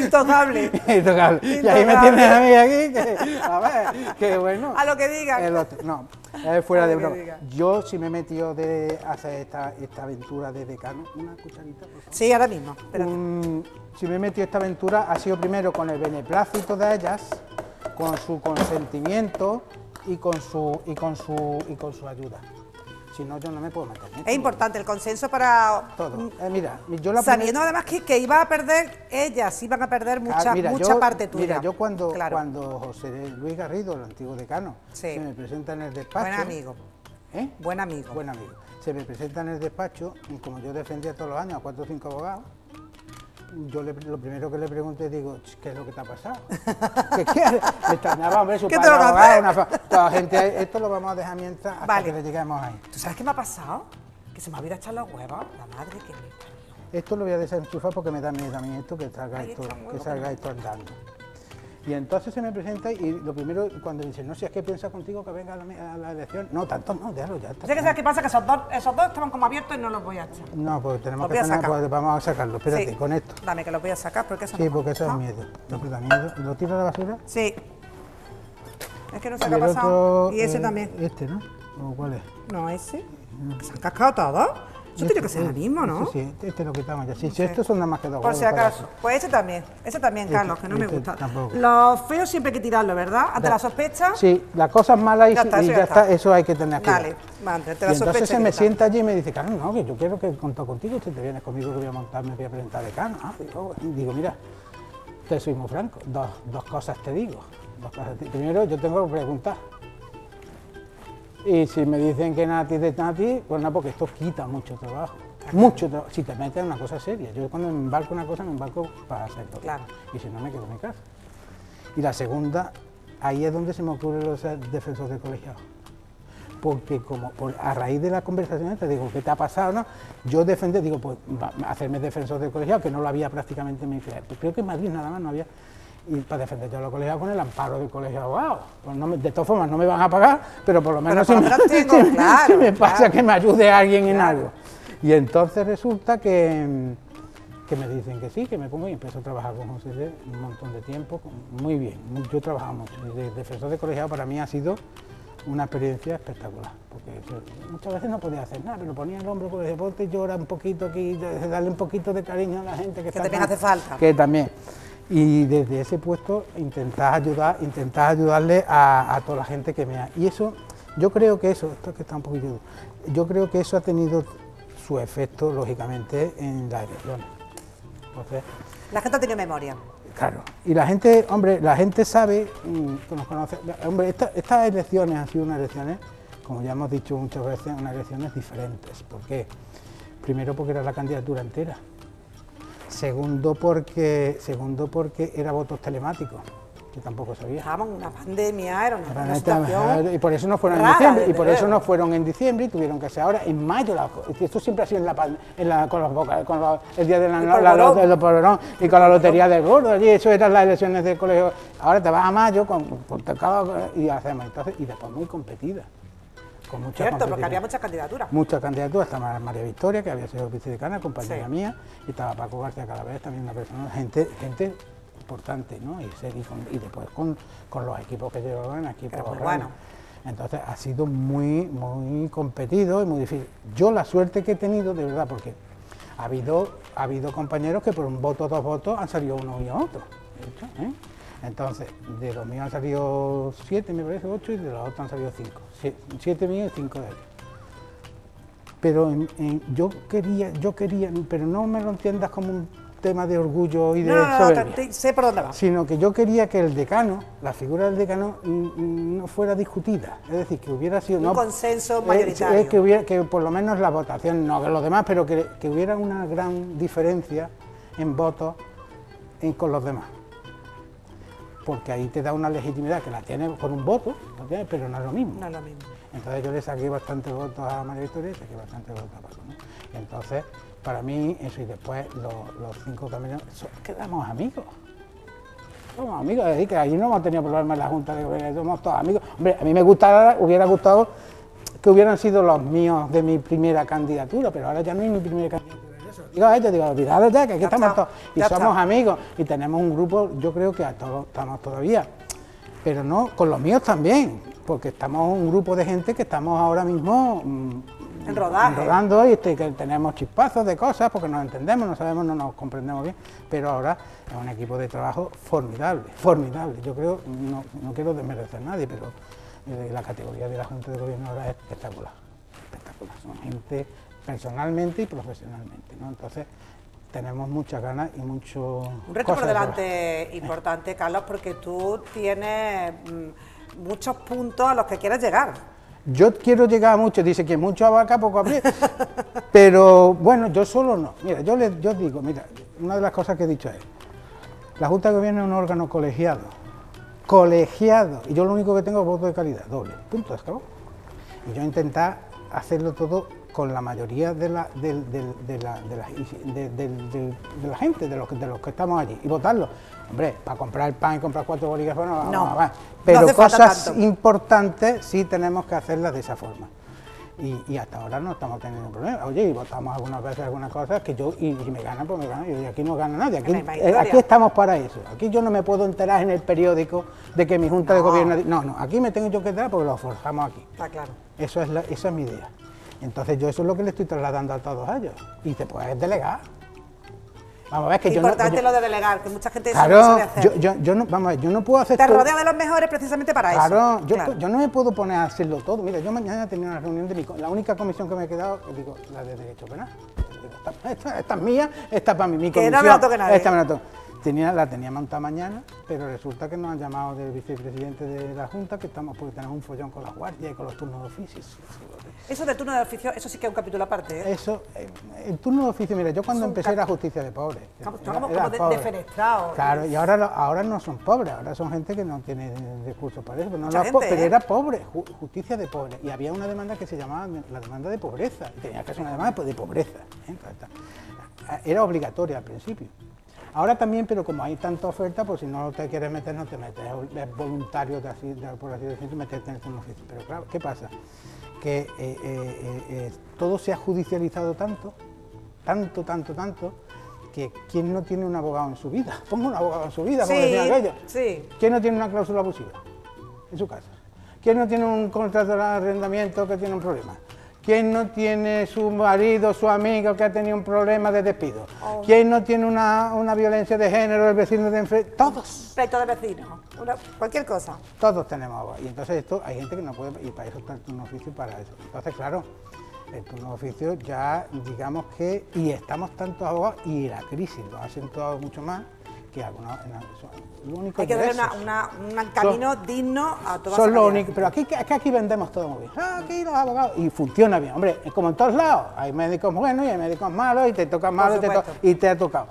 Intocable. Intocable. Y ahí me tienes a mí aquí, que, a ver, que bueno. A lo que digan. no, es fuera de broma. Yo si me he metido de hacer esta, esta aventura de decano, una cucharita, por favor. Sí, ahora mismo. si me he metido esta aventura ha sido primero con el beneplácito de ellas, con su consentimiento y con su y con su y con su ayuda. Si no, yo no me puedo meter. Es importante el consenso para... Todo. Mm, eh, mira, yo la Sabiendo además que, que, iba a perder, ellas iban a perder mucha, mucha parte tuya. Mira, yo cuando, cuando José Luis Garrido, el antiguo decano, se me presenta en el despacho... Buen amigo. ¿Eh? Buen amigo. Buen amigo. Se me presenta en el despacho, y como yo defendía todos los años a cuatro o cinco abogados, yo lo primero que le pregunté, digo, ¿qué es lo que te ha pasado? ¿Qué quieres? Me extrañaba, hombre, su padre abogado, una Toda gente, esto lo vamos a dejar mientras hasta que le lleguemos ahí. ¿Tú sabes qué me ha pasado? Que se me ha olvidado echar los huevos, la madre que me... Esto lo voy a desenchufar porque me da miedo a mí esto que salga, esto, que salga esto andando. Y entonces se me presenta y lo primero, cuando dice, no, si es que piensa contigo que venga a la, elección, no, tanto no, déjalo ya. Está, que sabes qué pasa? Que esos dos, esos dos estaban como abiertos y no los voy a echar. No, pues tenemos que tener, pues vamos a sacarlo, espérate, con esto. Dame, que los voy a sacar porque eso Sí, porque eso es miedo, no da miedo. ¿Lo tiro a la basura? Sí. Es que no qué ha pasado. y ese también. Este, ¿no? ¿O cuál es? No, ese. ¿Se han cascado todos? Eso tiene que ser el mismo, ¿no? Sí, sí, este lo quitamos ya. Sí, sí, estos son nada más que dos. Por si acaso. Pues ese también, ese también, este, Carlos, que no me este gusta. Los feos siempre hay que tirarlo, ¿verdad? Ante la sospecha. Sí, las cosas malas y ya, está, eso hay que tener cuidado. Vale, vale, ante la y entonces se me sienta allí y me dice, Carlos, no, que yo quiero que conto contigo, si te vienes conmigo que voy a montar, me voy a presentar de cano. Ah, digo, digo, mira, te soy muy franco, dos, dos cosas te digo. Dos cosas Primero, yo tengo que preguntar. Y si me dicen que Nati de Nati, pues no, porque esto quita mucho trabajo. Mucho trabajo. Si te metes en una cosa seria. Yo cuando me embarco una cosa, me embarco para hacer todo. Claro. Y si no, me quedo en mi casa. Y la segunda, ahí es donde se me ocurre los defensores de colegiados. Porque como a raíz de la conversación te digo, ¿qué te ha pasado? No? Yo defendí, digo, pues hacerme defensor de colegiado, que no lo había prácticamente en mi ciudad. Pues creo que en Madrid nada más no había y para defender yo a los colegiados con el amparo del colegio de abogados. Pues de todas formas no me van a pagar, pero por lo menos, si, me, pasa que me ayude alguien en algo. Y entonces resulta que, que, me dicen que sí, que me pongo y empiezo a trabajar con José de un montón de tiempo, muy bien. Yo he trabajado mucho. Y de defensor de colegiado para mí ha sido una experiencia espectacular, porque muchas veces no podía hacer nada, pero ponía el hombro con el deporte y llora un poquito aquí, darle un poquito de cariño a la gente que, que también hace falta. Que también y desde ese puesto intentar ayudar, intentar ayudarle a, toda la gente que me ha... Y eso, yo creo que eso, esto que está un poquito... Yo creo que eso ha tenido su efecto, lógicamente, en las elecciones. la gente tiene memoria. Claro, y la gente, hombre, la gente sabe, mm, que nos conoce, hombre, estas elecciones han sido unas elecciones, como ya hemos dicho muchas veces, unas elecciones diferentes. ¿Por qué? Primero porque era la candidatura entera. Segundo porque, segundo porque era votos telemáticos, que tampoco sabía. Estábamos en una pandemia, era una, situación Y por eso no fueron en diciembre, y por eso no fueron en diciembre y tuvieron que ser ahora en mayo. esto siempre ha sido en la, en la con, los, con el día de la, la, y con la lotería del gordo, y eso eran las elecciones del colegio. Ahora te vas a mayo con, y hacemos entonces, y después muy competida. Cierto, porque había muchas candidaturas. Muchas candidaturas, estaba María Victoria, que había sido vicedecana, compañera mía, y estaba Paco García vez también una persona, gente, gente importante, ¿no? Y, y, después con, los equipos que llevaban, equipos bueno. Entonces ha sido muy, muy competido y muy difícil. Yo la suerte que he tenido, de verdad, porque ha habido, ha habido compañeros que por un voto, dos votos han salido uno y otro. ¿eh? Entonces, de los míos han salido siete, me parece, ocho, y de los otros han salido cinco. Siete míos y cinco de ellos. Pero yo quería, yo quería, pero no me lo entiendas como un tema de orgullo y de no, no, no, sé por dónde va. Sino que yo quería que el decano, la figura del decano, no fuera discutida. Es decir, que hubiera sido... Un consenso mayoritario. Es, que, hubiera, que por lo menos la votación, no que los demás, pero que, hubiera una gran diferencia en votos con los demás porque ahí te da una legitimidad que la tiene por un voto, pero no es lo mismo. No es lo mismo. Entonces yo le saqué bastante votos a María Victoria y saqué bastante votos a Paco. entonces, para mí, eso y después los, cinco caminos, quedamos amigos. Somos amigos, es decir, que allí no hemos tenido problemas en la Junta de Gobierno, somos todos amigos. Hombre, a mí me gustaba, hubiera gustado que hubieran sido los míos de mi primera candidatura, pero ahora ya no hay mi primera candidatura, digo a ellos, digo, olvidados ya, que aquí estamos todos, y somos amigos, y tenemos un grupo, yo creo que a todos estamos todavía, pero no, con los míos también, porque estamos un grupo de gente que estamos ahora mismo mm, en rodando y este, que tenemos chispazos de cosas porque nos entendemos, no sabemos, no nos comprendemos bien, pero ahora es un equipo de trabajo formidable, formidable. Yo creo, no, no quiero desmerecer a nadie, pero eh, la categoría de la Junta de Gobierno ahora es espectacular, espectacular. Son gente personalmente y profesionalmente, ¿no? Entonces, tenemos muchas ganas y mucho... Un reto por delante importante, Carlos, porque tú tienes mm, muchos puntos a los que quieres llegar. Yo quiero llegar a muchos, dice que mucho abarca, poco abrir, pero bueno, yo solo no. Mira, yo les yo digo, mira, una de las cosas que he dicho es, la Junta de Gobierno es un órgano colegiado, colegiado, y yo lo único que tengo es voto de calidad, doble, punto, acabó. Y yo intentar hacerlo todo con la mayoría de la, de, la, gente, de los, de los que estamos allí, y votarlo. Hombre, para comprar el pan y comprar cuatro bolígrafos no, no, no Pero cosas importantes sí tenemos que hacerlas de esa forma. Y, hasta ahora no estamos teniendo problemas. Oye, y votamos algunas veces algunas cosas que yo, y, si me ganan, pues me ganan, y aquí no gana nadie. Aquí, eh, aquí estamos para eso. Aquí yo no me puedo enterar en el periódico de que mi junta de gobierno. No, no, aquí me tengo yo que enterar porque lo forjamos aquí. Está claro. Eso es esa es mi idea. Entonces yo eso es lo que le estoy trasladando a todos ellos. Y te puedes delegar. Vamos a ver que yo importante lo de delegar, que mucha gente claro, no sabe hacer. Yo, yo, no, vamos a ver, yo no puedo hacer Te rodea de los mejores precisamente para eso. Claro, yo no me puedo poner a hacerlo todo. Mira, yo mañana tenía una reunión de mi... La única comisión que me he quedado, digo, la de Derecho Penal. Esta, esta, es mía, esta es para mí, mi comisión. Que no me la toque nadie. Esta me la toque la tenía montada mañana, pero resulta que nos han llamado del vicepresidente de la Junta que estamos porque tenemos un follón con las guardias y con los turnos de oficio. Eso del turno de oficio, eso sí que es un capítulo aparte. ¿eh? Eso, eh, el turno de oficio, mira, yo cuando empecé era justicia de pobres. Estamos como defenestrados. Claro, y ahora, ahora no son pobres, ahora son gente que no tiene recursos para eso. Pero, no pero ¿eh? era pobre, justicia de pobres. Y había una demanda que se llamaba la demanda de pobreza. Y tenía que ser una demanda de pobreza. Era obligatoria al principio. Ahora también, pero como hay tanta oferta, pues si no te quieres meter, no te metes. Es voluntario, de así, por así decirlo, meterte en el oficio. Pero claro, ¿qué pasa? Que eh, eh, eh, todo se ha judicializado tanto, tanto, tanto, tanto, que ¿quién no tiene un abogado en su vida? Pongo un abogado en su vida, como decía aquello. Sí. ¿Quién no tiene una cláusula abusiva en su casa? ¿Quién no tiene un contrato de arrendamiento que tiene un problema? ¿Quién no tiene su marido, su amigo que ha tenido un problema de despido? Oh. ¿Quién no tiene una, violencia de género, el vecino de enfrente? Todos. Pleito de vecino, cualquier cosa. Todos tenemos agua. Y entonces esto hay gente que no puede, y para eso está el turno oficio para eso. Entonces, claro, el turno oficio ya digamos que, y estamos tantos abogados, y la crisis lo ha acentuado mucho más, hay que darle un camino digno a todas Son lo único, pero aquí, aquí vendemos todo muy bien. Ah, aquí los abogados. Y funciona bien. Hombre, es como en todos lados. Hay médicos buenos y hay médicos malos y te tocan malos y te ha tocado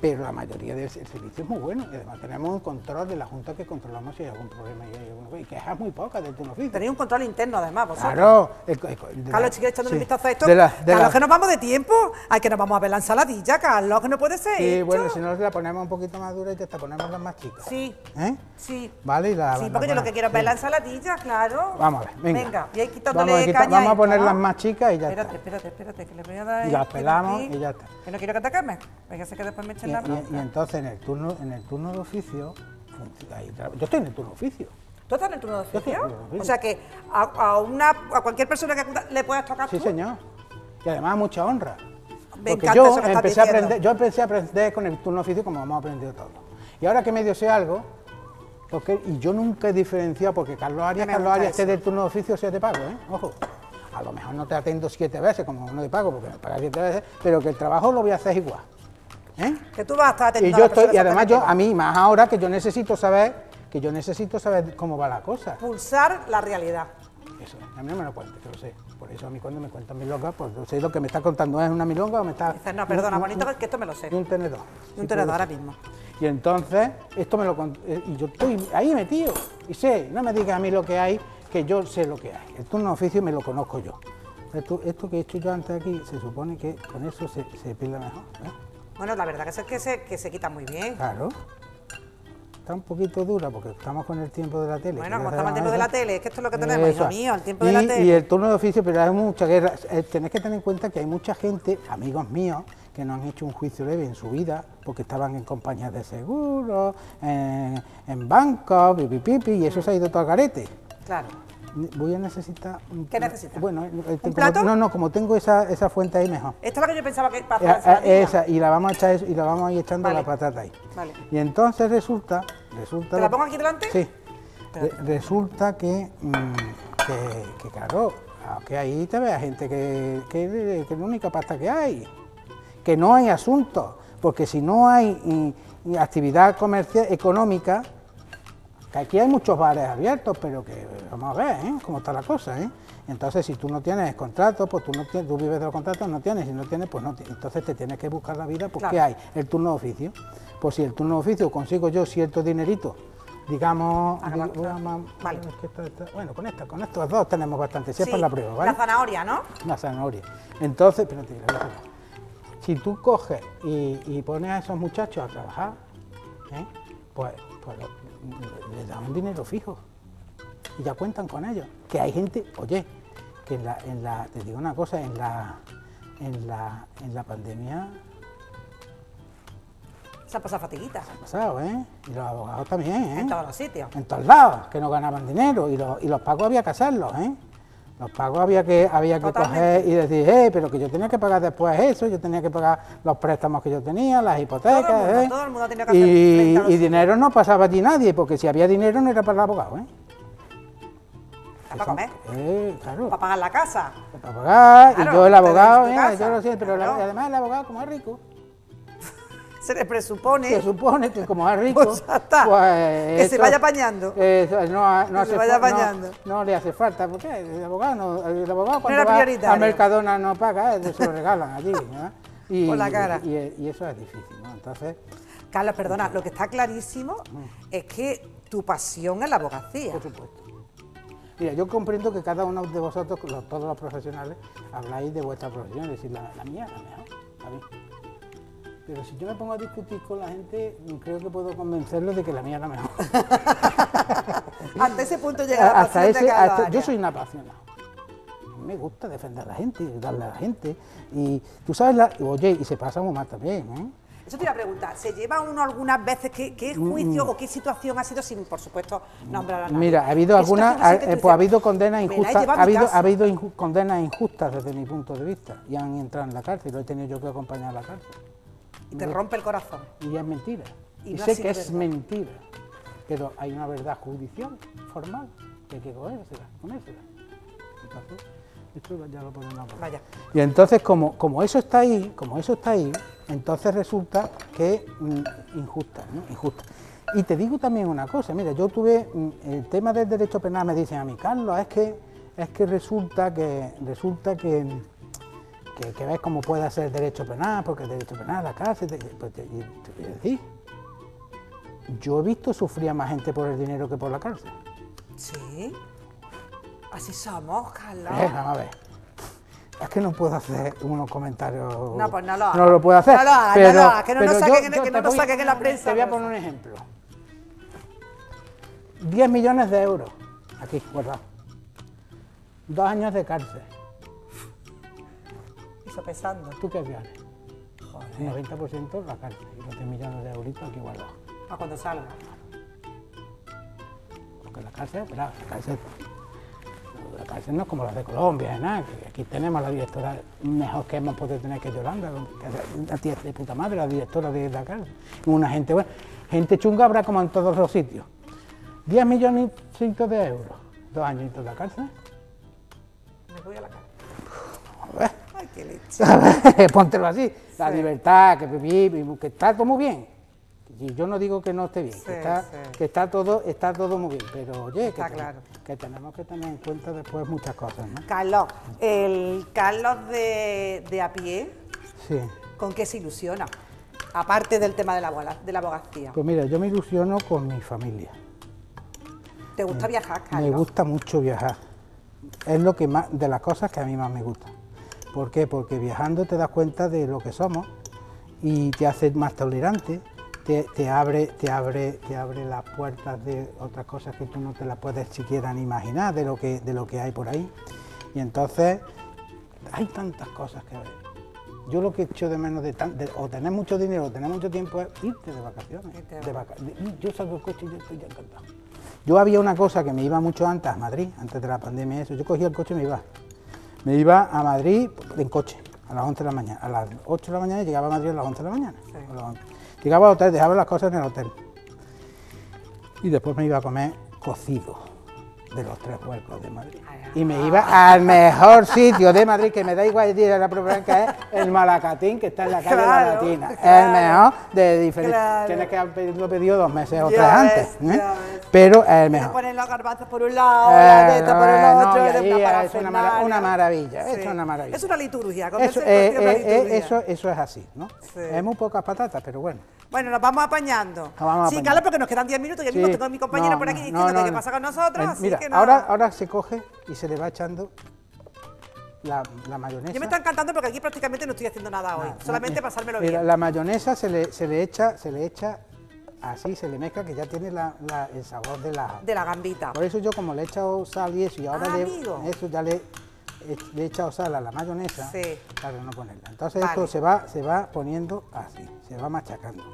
pero la mayoría del servicio es muy bueno y además tenemos un control de la Junta que controlamos si hay algún problema y hay alguna y quejas muy pocas del turno. Tenéis un control interno además, vosotros. Claro. Carlos, sigue echando un vistazo a esto. Carlos, que nos vamos de tiempo. Hay que nos vamos a ver la ensaladilla, Carlos, que no puede ser. Sí, bueno, si no la ponemos un poquito más dura y te ponemos las más chicas. Sí. ¿Eh? Sí. Vale, y la. Sí, porque yo lo que quiero es ver la ensaladilla, claro. Vamos a ver, venga. Venga, y ahí quitándole vamos a, quitar, vamos a poner las más chicas y ya espérate, está. Espérate, espérate, espérate, que le voy a dar. Y las pelamos y ya está. Que no quiero que atacarme. Venga, sé que después me echen Y entonces en el turno, en el turno de oficio, yo estoy en el turno de oficio. ¿Tú estás en el turno de oficio? O sea que a, una, a cualquier persona que le puedas tocar Sí, señor. Y además mucha honra. porque yo empecé a aprender, yo empecé a aprender con el turno de oficio como hemos aprendido todos. Y ahora que medio sé algo, porque, y yo nunca he diferenciado, porque Carlos Arias, Carlos Arias esté del turno de oficio, sea de pago, ¿eh? Ojo. A lo mejor no te atendo siete veces como uno de pago, porque me paga siete veces, pero que el trabajo lo voy a hacer igual. ¿Eh? Que tú vas a estar atendiendo y yo estoy, y además yo, a mí, más ahora que yo necesito saber, que yo necesito saber cómo va la cosa. Pulsar la realidad. Eso, a mí no me lo cuentes, que lo sé. Por eso a mí cuando me cuentan milongas, pues no sé lo que me está contando es una milonga o me está... no, perdona, bonito, que esto me lo sé. un tenedor. un tenedor ahora mismo. Y entonces, esto me lo... Eh, y yo estoy ahí metido, y sé, no me digas a mí lo que hay, que yo sé lo que hay. El turno oficio me lo conozco yo. Esto, esto que he hecho yo antes aquí, se supone que con eso se, se pila mejor. ¿eh? Bueno, la verdad que es que se, que se quita muy bien. Claro. Está un poquito dura porque estamos con el tiempo de la tele. Bueno, como estamos el tiempo de la tele, es que esto es lo que tenemos, hijo mío, el tiempo de la tele. Y el turno de oficio, pero hay mucha guerra. Eh, tenéis que tener en cuenta que hay mucha gente, amigos míos, que no han hecho un juicio leve en su vida, porque estaban en compañías de seguros, en, en bancos, pipi, pipi, y eso se ha ido todo al garete. Claro. Voy a necesitar... ¿Qué necesitas? Bueno, eh, ¿Un como- plato? no, no, como tengo esa, esa fuente ahí mejor. Esta es la que yo pensaba que para eh, ensaladilla. esa, y la vamos a echar y la vamos a ir echando Vale. la patata ahí. Vale. Y entonces resulta, resulta ¿Te la pongo aquí delante? Sí. Re- resulta que, mm, que, que, claro, que ahí te ve a gente que, que, que es la única pasta que hay, que no hay asunto, porque si no hay y- y actividad comercial económica, que aquí hay muchos bares abiertos, pero que vamos a ver ¿eh? cómo está la cosa. ¿eh? Entonces, si tú no tienes contrato, pues tú no tienes, tú vives de los contratos, no tienes, si no tienes, pues no tienes. Entonces te tienes que buscar la vida, pues Claro. ¿qué hay? El turno de oficio. Pues si el turno de oficio consigo yo cierto dinerito, digamos, la- Vale. es que esto- esto- bueno, con esta, con estos dos tenemos bastante, si es Sí, para la prueba, ¿vale? La zanahoria, ¿no? Una zanahoria. Entonces, espérate, la si tú coges y, y pones a esos muchachos a trabajar, ¿eh? pues, pues les dan un dinero fijo y ya cuentan con ellos. Que hay gente, oye, que en la, en la te digo una cosa, en la, en la, en la pandemia Se ha pasado fatiguita. ha pasado, ¿eh? Y los abogados también, ¿eh? En todos los sitios. en todos lados, que no ganaban dinero y los, y los pagos había que hacerlos, ¿eh? Los pagos había que, había que Totalmente. coger y decir, eh, pero que yo tenía que pagar después eso, yo tenía que pagar los préstamos que yo tenía, las hipotecas, Todo el mundo, ¿eh? todo el mundo tenido que hacer y, los y dinero no pasaba allí nadie, porque si había dinero no era para el abogado, ¿eh? Para comer. Eh, claro, Para pagar la casa. para pagar, Claro, y yo el abogado, yo lo sé, pero claro. además el abogado como es rico, Se le presupone se supone que como es rico, Pues está. pues que se vaya apañando. Eso, no, hace vaya no-. No, le hace falta, porque el abogado, no, el abogado cuando va a Mercadona no paga, eh, se lo regalan allí. ¿no? Y, Por la cara. Y, y eso es difícil, ¿no? Entonces, Carlos, perdona, lo que está clarísimo es que tu pasión es la abogacía. por supuesto. Mira, yo comprendo que cada uno de vosotros, todos los profesionales, habláis de vuestra profesión, es decir, la, la mía la mejor, a mí. Pero si yo me pongo a discutir con la gente, creo que puedo convencerlos de que la mía es la mejor. Hasta ese punto llega la hasta ese, hasta- yo soy un apasionado. Me gusta defender a la gente, ayudarle a la gente. Y tú sabes, la, oye, y se pasa muy mal también. ¿eh? Eso te iba a preguntar, ¿se lleva uno algunas veces qué, qué juicio o qué situación ha sido sin, por supuesto, nombrar a nadie? Mm, Mira, ha habido ¿Qué algunas, ha eh, pues ha habido condenas "Me la he injustas, ha habido, casa"? ha habido inju- condenas injustas desde mi punto de vista y han entrado en la cárcel, lo he tenido yo que acompañar a la cárcel. Y te rompe el corazón. Y es mentira. Y Y, no ha sé que es mentira. Pero hay una verdad judicial, formal, que hay que cogérsela, ponérsela. Entonces, esto ya lo podemos. Vaya. Y entonces, como, como eso está ahí, como eso está ahí, entonces resulta que injusta, ¿no? Injusta. Y te digo también una cosa, mira, yo tuve mm, el tema del derecho penal, me dicen a mí, Carlos, es que es que resulta que resulta que, que, que ves cómo puede ser el derecho penal, porque el derecho penal, la cárcel, te, pues te- y te voy a decir, yo he visto sufrir a más gente por el dinero que por la cárcel. Sí. Así somos, Carlos. Vamos a ver. Es que no puedo hacer unos comentarios. No, pues no lo hagas. No lo puedo hacer. No lo hagas, pero, no lo hagas, que no nos saquen- yo que te no nos voy- saquen en la prensa, Te voy a por poner un ejemplo. 10 millones de euros. Aquí, guardado. Dos años de cárcel. Hizo pesando. ¿Tú qué ganas? El 90% la cárcel. Y los 10 millones de euritos aquí guardados. Para cuando salga. Porque la cárcel, la cárcel, la cárcel no es como la de Colombia, es nada, aquí tenemos la directora mejor que hemos podido tener que Yolanda, una tía de puta madre, la directora de la cárcel. Una gente buena. Gente chunga habrá como en todos los sitios. 10 millones de euros, dos añitos de la cárcel. Me voy a la. A Póntelo así, la Sí. libertad, que, que está todo muy bien. Y yo no digo que no esté bien, Sí, que, está, sí. que está todo está todo muy bien, pero oye, que, ten- tenemos que tener en cuenta después muchas cosas, ¿no? Carlos, el Carlos de, de a pie, Sí. ¿con qué se ilusiona? Aparte del tema de la, de la abogacía. Pues mira, yo me ilusiono con mi familia. ¿Te gusta viajar, Carlos? Me gusta mucho viajar. Es lo que más, de las cosas que a mí más me gustan. ¿Por qué? Porque viajando te das cuenta de lo que somos y te hace más tolerante, te, te abre, te abre, te abre las puertas de otras cosas que tú no te las puedes siquiera ni imaginar de lo que, de lo que hay por ahí. Y entonces hay tantas cosas que ver. yo lo que echo de menos de, tan, o tener mucho dinero o tener mucho tiempo es irte de vacaciones. de vaca yo salgo el coche y yo estoy ya encantado. Yo había una cosa que me iba mucho antes a Madrid, antes de la pandemia eso, yo cogía el coche y me iba. Me iba a Madrid en coche, a las 11 de la mañana. A las 8 de la mañana y llegaba a Madrid a las 11 de la mañana. Llegaba al hotel, dejaba las cosas en el hotel. Y después me iba a comer cocido de los tres puercos de Madrid. Y me iba al mejor sitio de Madrid, que me da igual decir la propia que es el Malacatín, que está en la calle Malatina. El mejor de diferentes. Tienes que haberlo pedido dos meses o tres antes. ¿eh? Pero el mejor. ponen los garbanzos por un lado, la neta por el otro. es una, una, maravilla, es una maravilla. Es una liturgia. Eso, eh, eh, eso, eso, es así, ¿no? Es muy pocas patatas, pero bueno. Bueno, nos vamos apañando. sí, claro, porque nos quedan 10 minutos. Yo mismo tengo a mi compañera por aquí diciendo qué pasa con nosotros. mira, ahora, ahora se coge y se le va echando la, mayonesa. Yo me está encantando porque aquí prácticamente no estoy haciendo nada hoy, solamente pasármelo bien. La mayonesa se le, se le echa, se le echa así, se le mezcla que ya tiene el sabor de la... De la gambita. Por eso yo como le he echado sal y eso, y ahora ah, le, eso ya le, he echado sal a la mayonesa para no ponerla. Entonces esto se va, se va poniendo así, se va machacando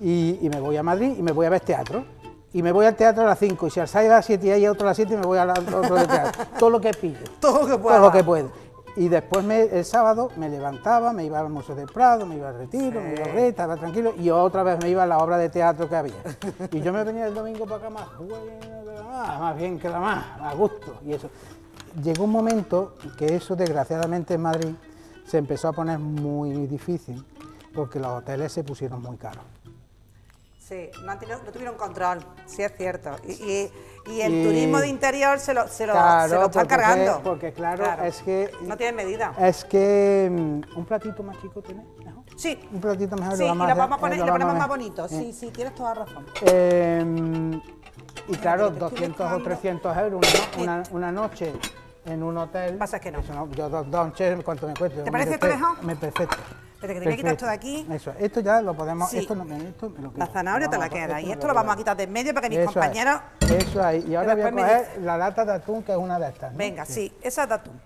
y, me voy a Madrid y me voy a ver teatro. Y me voy al teatro a las 5, y si al salir a las 7 y hay otro a las 7, me voy al otro de teatro. Todo lo que pillo. Todo lo que puedo. Todo lo que puedo. Y después el sábado me levantaba, me iba al Museo del Prado, me iba al Retiro, me iba a Rey, estaba tranquilo, y otra vez me iba a la obra de teatro que había. Y yo me venía el domingo para acá más, más bien que la más, a gusto. Y eso. Llegó un momento que eso, desgraciadamente, en Madrid se empezó a poner muy difícil, porque los hoteles se pusieron muy caros. Sí, no, tuvieron control, sí es cierto. Y, el turismo de interior se lo, se lo, están cargando. Porque claro, es que... No tienen medida. Es que mm, un platito más chico tiene. Sí. Un platito mejor. Sí, lo vamos y lo vamos a poner, lo ponemos más bonito. Sí, sí, tienes toda razón. Em, y claro, 200 o 300 euros una, una, noche en un hotel. Pasa que no. yo dos noches, ¿cuánto me cuesta? ¿Te parece esto mejor? Me perfecto. Pero que te voy a quitar esto de aquí. Eso, esto ya lo podemos. Esto, no, esto me lo La zanahoria te la queda. y esto lo vamos a quitar de en medio para que mis compañeros. Eso ahí. Y ahora voy a coger la lata de atún, que es una de estas. Venga, sí. esa de atún.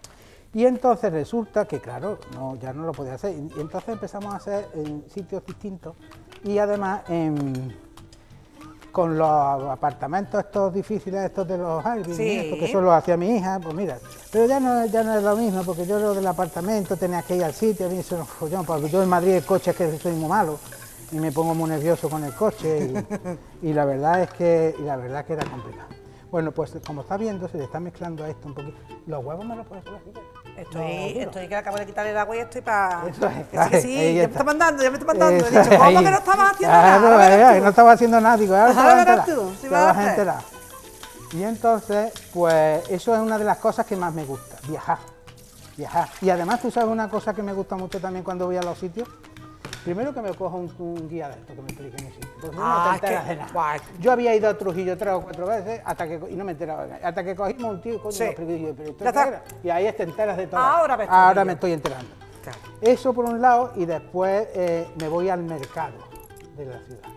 Y entonces resulta que, claro, no, ya no lo podía hacer. Y entonces empezamos a hacer en sitios distintos y además en con los apartamentos estos difíciles, estos de los Airbnb, que eso lo hacía mi hija, pues mira, pero ya no, ya no es lo mismo, porque yo lo del apartamento tenía que ir al sitio, a mí eso follón, porque yo en Madrid el coche es que soy muy malo y me pongo muy nervioso con el coche y, la verdad es que y la verdad que era complicado. Bueno, pues como está viendo, se le está mezclando a esto un poquito. Los huevos me los puedes así. Estoy, estoy que acabo de quitarle el agua y estoy para. Eso es. Que sí, sí, ya me está mandando, ya me está mandando. He dicho, ¿cómo que no estaba haciendo nada? no estaba haciendo nada, digo, ahora, verás tú, si vas a enterar. Y entonces, pues eso es una de las cosas que más me gusta, viajar. Viajar. Y además, tú sabes una cosa que me gusta mucho también cuando voy a los sitios, Primero que me cojo un, guía de esto que me explique en sitio. Porque ah, no te de nada. Yo había ido a Trujillo tres o cuatro veces hasta que, y no me enteraba. Hasta que cogimos un tío, coño, sí. pero esto Y ahí te enteras de todo. Ahora me estoy, Ahora me estoy enterando. Eso por un lado, y después eh, me voy al mercado de la ciudad.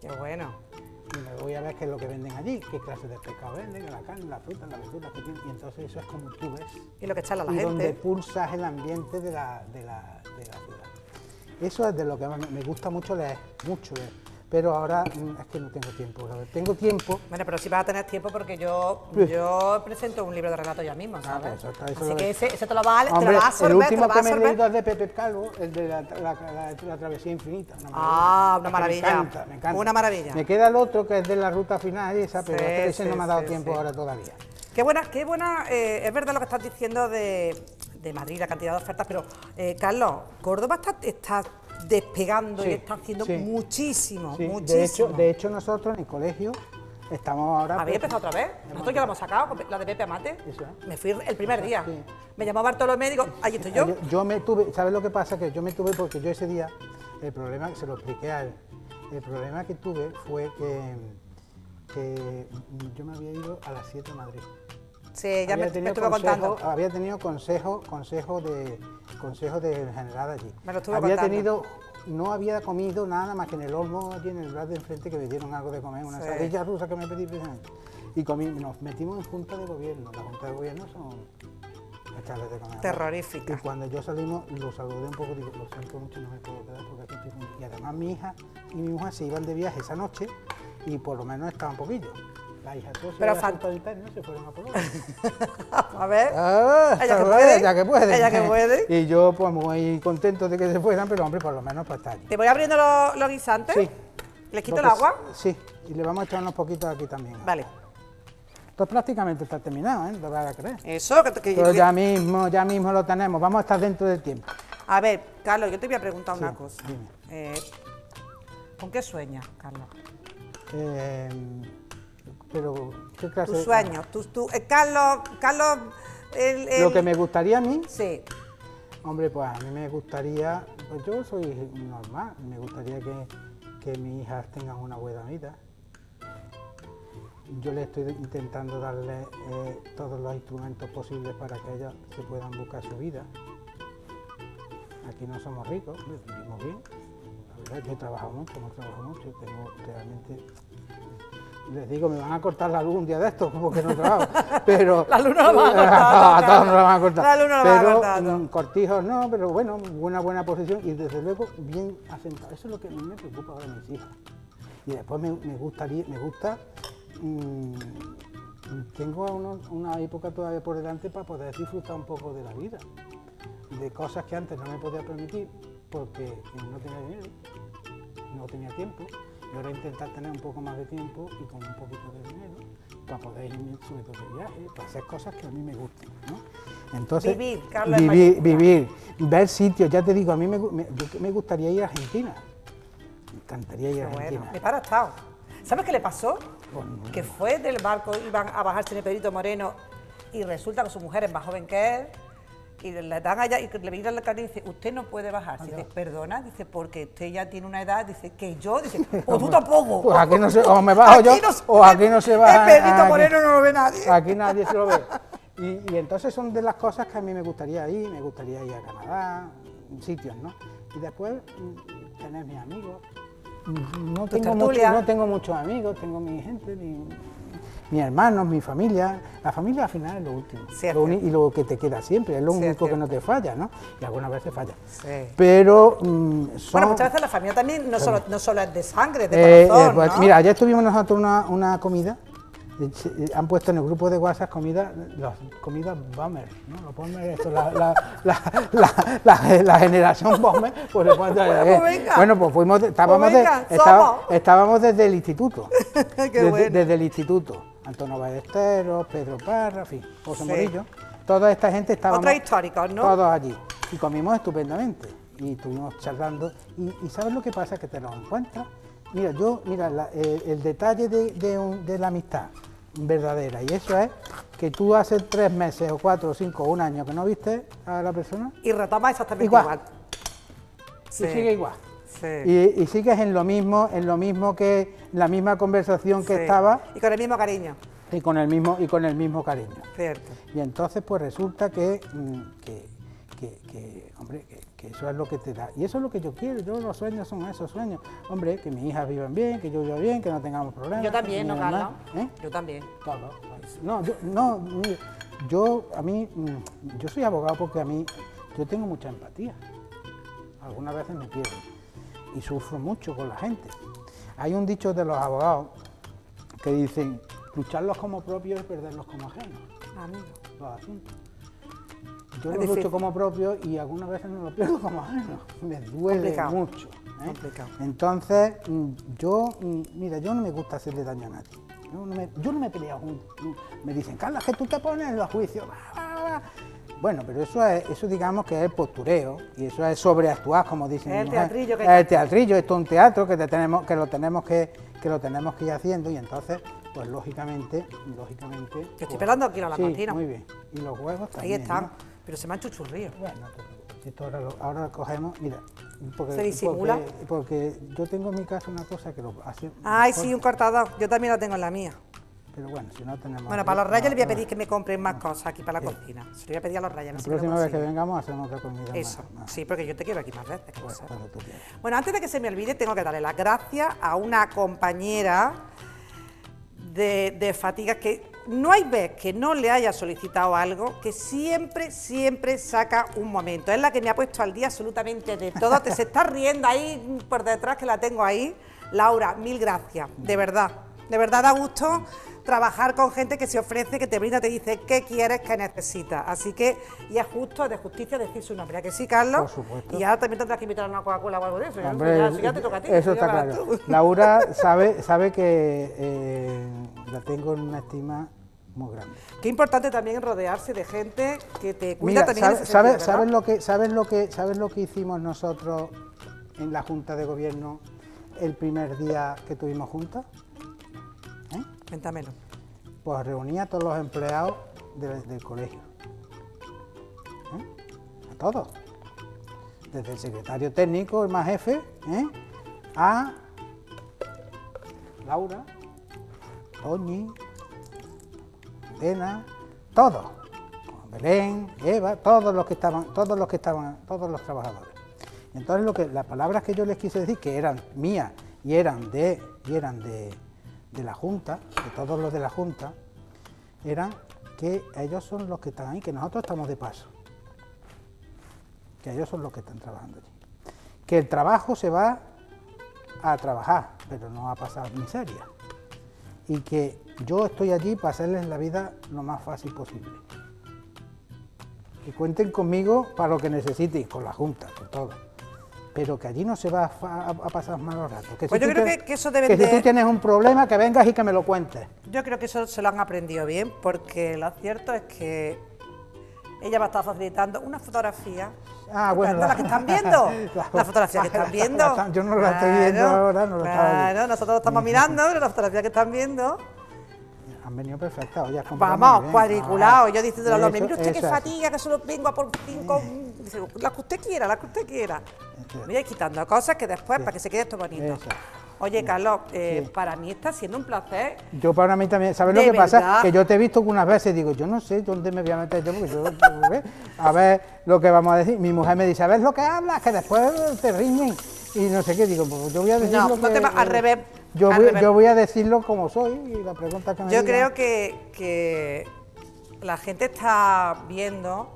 Qué bueno. Y me voy a ver qué es lo que venden allí, qué clases de pescado venden, la carne, la fruta, la verdura, y entonces eso es como tú ves. Y lo que charla la y gente. donde pulsas el ambiente de la, de la, de la ciudad. Eso es de lo que me gusta mucho leer, mucho leer. Pero ahora mm, es que no tengo tiempo, Tengo tiempo. Bueno, pero sí vas a tener tiempo porque yo, yo presento un libro de relato ya mismo, ah, ¿sabes? Ah, eso, eso Así que ese, ese, te lo va a, te lo va a absorber, El último que me he leído es de Pepe Calvo, el de la, la, travesía infinita. Una ah, una maravilla. Me encanta, me encanta. Una maravilla. Me queda el otro que es de la ruta final, esa, pero ese no me ha dado tiempo ahora todavía. Qué buena, qué buena, eh, es verdad lo que estás diciendo de, de Madrid, la cantidad de ofertas, pero eh, Carlos, Córdoba está, está despegando y está haciendo muchísimo, muchísimo. De hecho, de hecho, nosotros en el colegio estamos ahora... ¿Había pues, empezado otra vez? Nosotros ya la hemos sacado, la de Pepe Amate. Me fui el primer día. Me llamó Bartolomé y digo, ahí estoy yo. yo. me tuve, ¿sabes lo que pasa? Que yo me tuve porque yo ese día, el problema, se lo expliqué a él, el problema que tuve fue que, que yo me había ido a las 7 de Madrid. Sí, ya me, estuve contando. Había tenido consejo, consejo de consejo de general allí. Me lo estuve había tenido, no había comido nada más que en el olmo allí en el bar de enfrente que me dieron algo de comer, una sí. rusa que me pedí precisamente. Y comí, nos metimos en junta de gobierno. La junta de gobierno son echarles de comer. Terrorífica. Y cuando yo salimos, lo saludé un poco, digo, lo siento mucho, no me puedo quedar porque aquí estoy con-". Y además mi hija y mi mujer se iban de viaje esa noche y por lo menos estaban poquillo. La hija socia Pero la interno se fueron a Polonia. A ver. Ah, Ella que ah, puede, Ella que puede. ella que puede. Y yo pues muy contento de que se fueran, pero hombre, por lo menos para estar allí. Te voy abriendo los, los guisantes. Sí. ¿Les quito el agua? Sí, y le vamos a echar unos poquitos aquí también. Vale. Esto prácticamente está terminado, ¿eh? No te vas a creer. Eso, que, que- Pero que- ya mismo, ya mismo lo tenemos. Vamos a estar dentro del tiempo. A ver, Carlos, yo te voy a preguntar una cosa. dime. Eh, ¿Con qué sueñas, Carlos? Eh, pero, ¿qué clase? Tus sueños. Tus, tu- eh, Carlos, Carlos, el, el- Lo que me gustaría a mí, Sí. hombre, pues a mí me gustaría, pues yo soy normal, me gustaría que, que mis hijas tengan una buena vida. Yo le estoy intentando darle eh, todos los instrumentos posibles para que ellas se puedan buscar su vida. Aquí no somos ricos, vivimos bien. La verdad, yo he trabajado mucho, no trabajo mucho, tengo realmente... Les digo, me van a cortar la luz un día de estos, porque no trabajo. Pero, La luz no la van a cortar, nos la van a cortar. La no la van a pero, cortar, no. mm, cortijos no, pero bueno, buena, buena posición y desde luego bien asentado. Eso es lo que a mí me preocupa ahora mis hijas. Y después me, me gustaría, me gusta, mm, tengo uno- una época todavía por delante para poder disfrutar un poco de la vida, de cosas que antes no me podía permitir porque no tenía dinero, no tenía tiempo. Y ahora intentar tener un poco más de tiempo y con un poquito de dinero para poder irme sobre todo de viaje, para hacer cosas que a mí me gusten. ¿no? Entonces, Vivir, Carlos, vivir, vivir, ver sitios. Ya te digo, a mí me, me- yo- me gustaría ir a Argentina. Me encantaría ir a Argentina. bueno. Me para estado. ¿Sabes qué le pasó? Bueno. Que fue del barco, iban a bajarse en el Pedrito Moreno y resulta que su mujer es más joven que él y le dan allá y le miran la cara y dice, usted no puede bajar. Dice, perdona, dice, porque usted ya tiene una edad, dice, que yo, dice, o tú tampoco. Pues aquí no se, o me bajo yo, Aquí no se o aquí no se baja. El Pedrito aquí- Moreno no lo ve nadie. Aquí nadie se lo ve. Y, y entonces son de las cosas que a mí me gustaría ir, me gustaría ir a Canadá, sitios, ¿no? Y después mm, tener mis amigos. Mm, No tengo, mucho- no tengo muchos amigos, tengo mi gente, mi- mis hermanos, mi familia. La familia al final es lo último. Lo y lo que te queda siempre, es lo único que no te falla, ¿no? Y algunas veces falla. Sí. Pero mm, son... Bueno, muchas veces la familia también no solo, no solo es de sangre, es Eh, de eh, corazón, pues, ¿no? Mira, ayer tuvimos nosotros una, una comida, han puesto en el grupo de WhatsApp comida, las comidas Bomber, ¿no? Los Bomber, esto, la, la, la, la, la- la generación Bomber, pues le ponen, eh, Pues venga. Bueno, pues fuimos, de- estábamos, de- estaba- somos. estábamos desde el instituto, desde, bueno. desde el instituto, Antonio Ballesteros, Pedro Parra, en fin, José Sí. Morillo, toda esta gente estábamos Otros históricos, ¿no? todos allí, y comimos estupendamente, y estuvimos charlando, y, y ¿sabes lo que pasa? Que te lo encuentras, mira, yo, mira, la- eh, el detalle de, de un- de la amistad verdadera, y eso es que tú hace tres meses, o cuatro, o cinco, o un año que no viste a la persona, Y retoma exactamente Igual. igual. Sí. y sigue igual. Sí. Y, y sigues en lo mismo, en lo mismo que la misma conversación que Sí. estaba Y con el mismo cariño, y con el mismo y con el mismo cariño. cierto. Y entonces pues resulta que, mm, que, que- que, hombre, que, que eso es lo que te da. Y eso es lo que yo quiero, yo los sueños son esos sueños. Hombre, que mis hijas vivan bien, que yo viva bien, que no tengamos problemas. Yo también, ¿no, hermana- ¿eh? Yo también. Todo. No, yo, no, mire, yo, a mí, mm, yo soy abogado porque a mí, yo tengo mucha empatía. Algunas veces me pierdo y sufro mucho con la gente. Hay un dicho de los abogados que dicen, lucharlos como propios y perderlos como ajenos, Amigo. los asuntos. Yo los difícil. lucho como propios y algunas veces no los pierdo como ajenos. Me duele Complicado. mucho. ¿eh? Complicado. Entonces, mm, yo, mm, mira, yo no me gusta hacerle daño a nadie. Yo no me, yo no me he peleado. con- Me dicen, Carlos, que tú te pones en los juicios. va, va, va". Bueno, pero eso es, eso digamos que es postureo y eso es sobreactuar, como dicen. Es el teatrillo que- Es el teatrillo, esto es un teatro que, te tenemos, que lo tenemos que, que lo tenemos que ir haciendo y entonces, pues lógicamente, lógicamente. Yo estoy pues, pelando aquí la sí, muy bien. Y los huevos Ahí también. están. ¿no? Pero se me han chuchurrío. Bueno, no te preocupes. Esto ahora, lo, ahora lo cogemos, mira, porque, ¿Se disimula? porque, porque yo tengo en mi casa una cosa que lo hace. Ay, mejor, sí, un cortador. Yo también lo tengo en la mía. Pero bueno, si no tenemos. Bueno, para los no, les voy a no. pedir que me compren más cosas aquí para la cocina. Se lo voy a pedir a los ver La lo próxima vez que vengamos hacemos otra comida. Eso, más- sí, porque yo te quiero aquí más veces. pues. Bueno, antes de que se me olvide, tengo que darle las gracias a una compañera de, de Fatigas que no hay vez que no le haya solicitado algo que siempre, siempre saca un momento. Es la que me ha puesto al día absolutamente de todo. Te se está riendo ahí por detrás que la tengo ahí. Laura, mil gracias, de verdad. De verdad da gusto trabajar con gente que se ofrece, que te brinda, te dice qué quieres, qué necesitas. Así que, y es justo, es de justicia decir su nombre. ¿A que sí, Carlos? Por supuesto. Y ahora también tendrás que invitar a una Coca-Cola o algo de eso. ya- Hombre, ya- ya te toca a ti, eso está claro. tú. Laura sabe, sabe que eh, la tengo en una estima muy grande. Qué importante también rodearse de gente que te cuida Mira, también en ¿sabes, ese sabes, sentido, sabes ¿verdad? lo que, sabes, lo que, ¿sabes lo que hicimos nosotros en la Junta de Gobierno el primer día que tuvimos juntas? ¿Eh? Cuéntamelo. Pues reunía a todos los empleados de- del colegio. ¿Eh? A todos. Desde el secretario técnico, el más jefe, ¿eh? a Laura, Toñi, Elena, todos. Belén, Eva, todos los que estaban, todos los que estaban, todos los trabajadores. Entonces lo que, las palabras que yo les quise decir, que eran mías y eran de, y eran de, de la Junta, de todos los de la Junta, eran que ellos son los que están ahí, que nosotros estamos de paso. Que ellos son los que están trabajando allí. Que el trabajo se va a trabajar, pero no a pasar miseria. Y que yo estoy allí para hacerles la vida lo más fácil posible. Que cuenten conmigo para lo que necesiten, con la Junta, con todo. Pero que allí no se va a, pasar malos ratos. Que Pues yo creo te- que- que eso deben que si de- tú tienes un problema, que vengas y que me lo cuentes. Yo creo que eso se lo han aprendido bien, porque lo cierto es que ella va a estar facilitando una fotografía. Ah, bueno, ¿Esta es la que están viendo? la- La fotografía que están viendo. la- yo no la estoy viendo ahora, no la estaba viendo. Claro, nosotros lo estamos mirando, pero la fotografía que están viendo. Han venido perfectas, muy Vamos, cuadriculados. Ah, Yo diciéndole hombre, eso- mire usted qué fatiga, que solo vengo a por cinco. Las que usted quiera, las que usted quiera. Mira, quitando cosas que después, para que se quede esto bonito. Eso. Oye, Carlos, eh, Sí. para mí está siendo un placer. Yo para mí también, ¿sabes lo que pasa? Que yo te he visto algunas veces y digo, yo no sé dónde me voy a meter yo, porque yo, a ver, lo que vamos a decir. Mi mujer me dice, a ver lo que hablas, que después te riñen y no sé qué. Digo, pues yo voy a decir No, lo no que... te va- al revés, Yo voy, revés. yo voy a decirlo como soy y la pregunta que me Yo digan- creo que, que la gente está viendo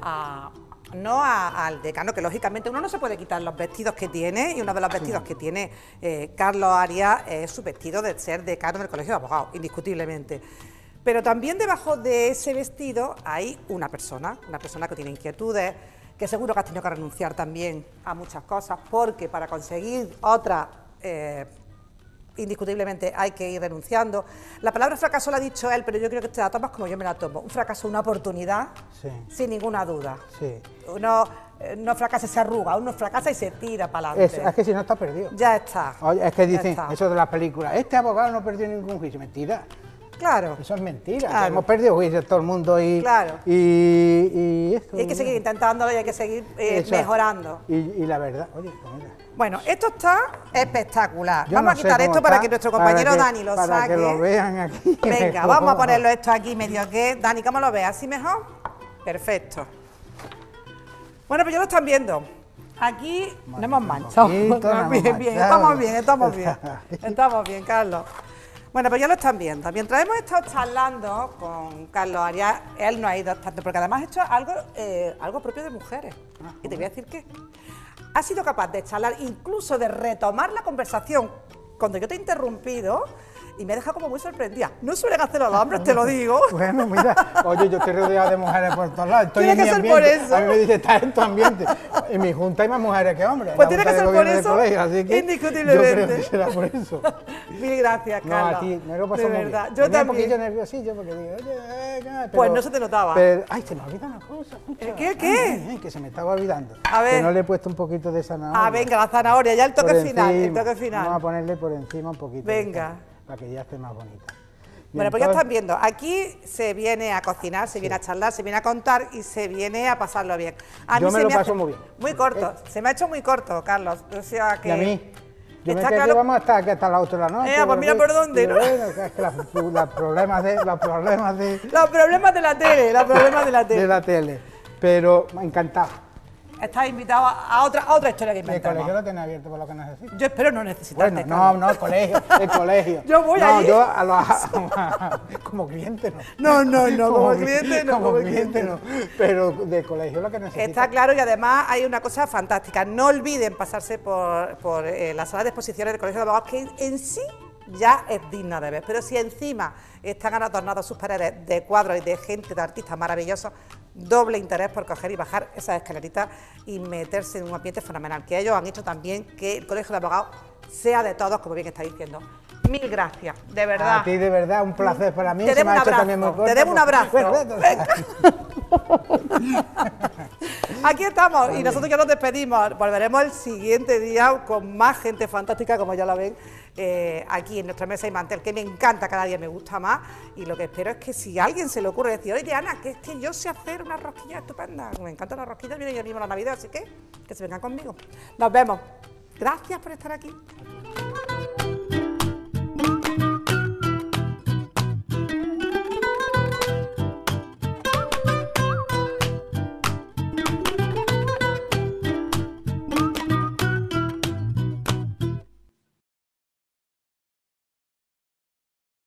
a- no al decano, que lógicamente uno no se puede quitar los vestidos que tiene, y uno de los vestidos que tiene eh, Carlos Arias es su vestido de ser decano del Colegio de Abogados, indiscutiblemente. Pero también debajo de ese vestido hay una persona, una persona que tiene inquietudes, que seguro que has tenido que renunciar también a muchas cosas, porque para conseguir otra eh, indiscutiblemente hay que ir renunciando. La palabra fracaso la ha dicho él, pero yo creo que te la tomas como yo me la tomo. Un fracaso, una oportunidad, Sí. sin ninguna duda. Sí. Uno eh, no fracasa y se arruga, uno fracasa y se tira para adelante. es que si no está perdido. Ya está. Oye, es que dicen eso de las películas, este abogado no perdió ningún juicio. Mentira. Claro. Eso es mentira. Claro. Hemos perdido juicios todo el mundo y, Claro. y, y esto. Y hay que seguir intentándolo y hay que seguir eh, mejorando. Y, y la verdad, oye, pues mira. Bueno, esto está espectacular. Yo vamos no a quitar esto para que nuestro compañero que- Dani lo para saque. que lo vean aquí. Venga, vamos a ponerlo esto aquí medio que. Dani, ¿cómo lo ves? ¿Así mejor? Perfecto. Bueno, pues ya lo están viendo. Aquí no hemos manchado. poquito, bien, bien, estamos bien, estamos bien. Estamos bien, Carlos. Bueno, pues ya lo están viendo. Mientras hemos estado charlando con Carlos Arias, él no ha ido tanto, porque además ha hecho algo, eh, algo propio de mujeres. Y te voy a decir qué. Ha sido capaz de charlar, incluso de retomar la conversación. Cuando yo te he interrumpido y me ha dejado como muy sorprendida. No suelen hacerlo los hombres, te lo digo. Bueno, mira, oye, yo estoy rodeado de mujeres por todos lados. Estoy Tiene en que mi ser ambiente. por eso. A mí me dice, estás en tu ambiente. En mi junta hay más mujeres que hombres. Pues tiene que ser por eso, colegio, así que indiscutiblemente. Yo creo que será por eso. Mil gracias, No, Carlos. a ti, me lo pasó De muy verdad, bien. yo Tenía un también. poquillo nerviosillo porque digo, oye, eh, eh, Pues no se te notaba. Pero, ay, se me olvida una cosa. ¿El qué, el qué? Ay, ay, que se me estaba olvidando. A ver. Que no le he puesto un poquito de zanahoria. Ah, venga, la zanahoria, ya el toque Por final, el encima. toque final. Vamos a ponerle por encima un poquito. Venga. Para que ya esté más bonita. Y Bueno, pues ya están viendo, aquí se viene a cocinar, se viene a charlar, se viene a contar y se viene a pasarlo bien. A Yo me se lo hace paso muy bien. Muy corto, se me ha hecho muy corto, Carlos. O sea que... Y a mí. Yo me claro- vamos a estar aquí hasta 8 de la noche. Eh, pues mira por dónde, ¿no? que es que los problemas de, los problemas de, Los problemas de la tele, los problemas de la tele. de la tele. Pero encantado. Estás invitado a otra, a otra historia que El inventamos. colegio lo tiene abierto por lo que necesita. Yo espero no necesitarte. Bueno, Carlos. no, no, el colegio, el colegio. Yo voy no, allí. yo a los, como cliente no. No, no, no, como cli- cliente no, Como como cliente no. Pero del colegio lo que necesita. Está claro y además hay una cosa fantástica. No olviden pasarse por, por, eh, la sala de exposiciones del Colegio de Abogados, que en sí ya es digna de ver. Pero si encima están adornados sus paredes de cuadros y de gente, de artistas maravillosos, doble interés por coger y bajar esas escaleritas y meterse en un ambiente fenomenal. Que ellos han hecho también que el Colegio de Abogados sea de todos, como bien está diciendo. Mil gracias, de verdad. A ti de verdad, un placer para mí. Te debo un abrazo, te debo un porque- abrazo. Aquí estamos y nosotros ya nos despedimos. Volveremos el siguiente día con más gente fantástica, como ya la ven, eh, aquí en nuestra mesa y mantel, que me encanta, cada día me gusta más. Y lo que espero es que si a alguien se le ocurre decir, oye, Ana, que es que yo sé hacer una rosquilla estupenda, me encanta la rosquilla, viene ya mismo la Navidad, así que que se vengan conmigo. Nos vemos. Gracias por estar aquí.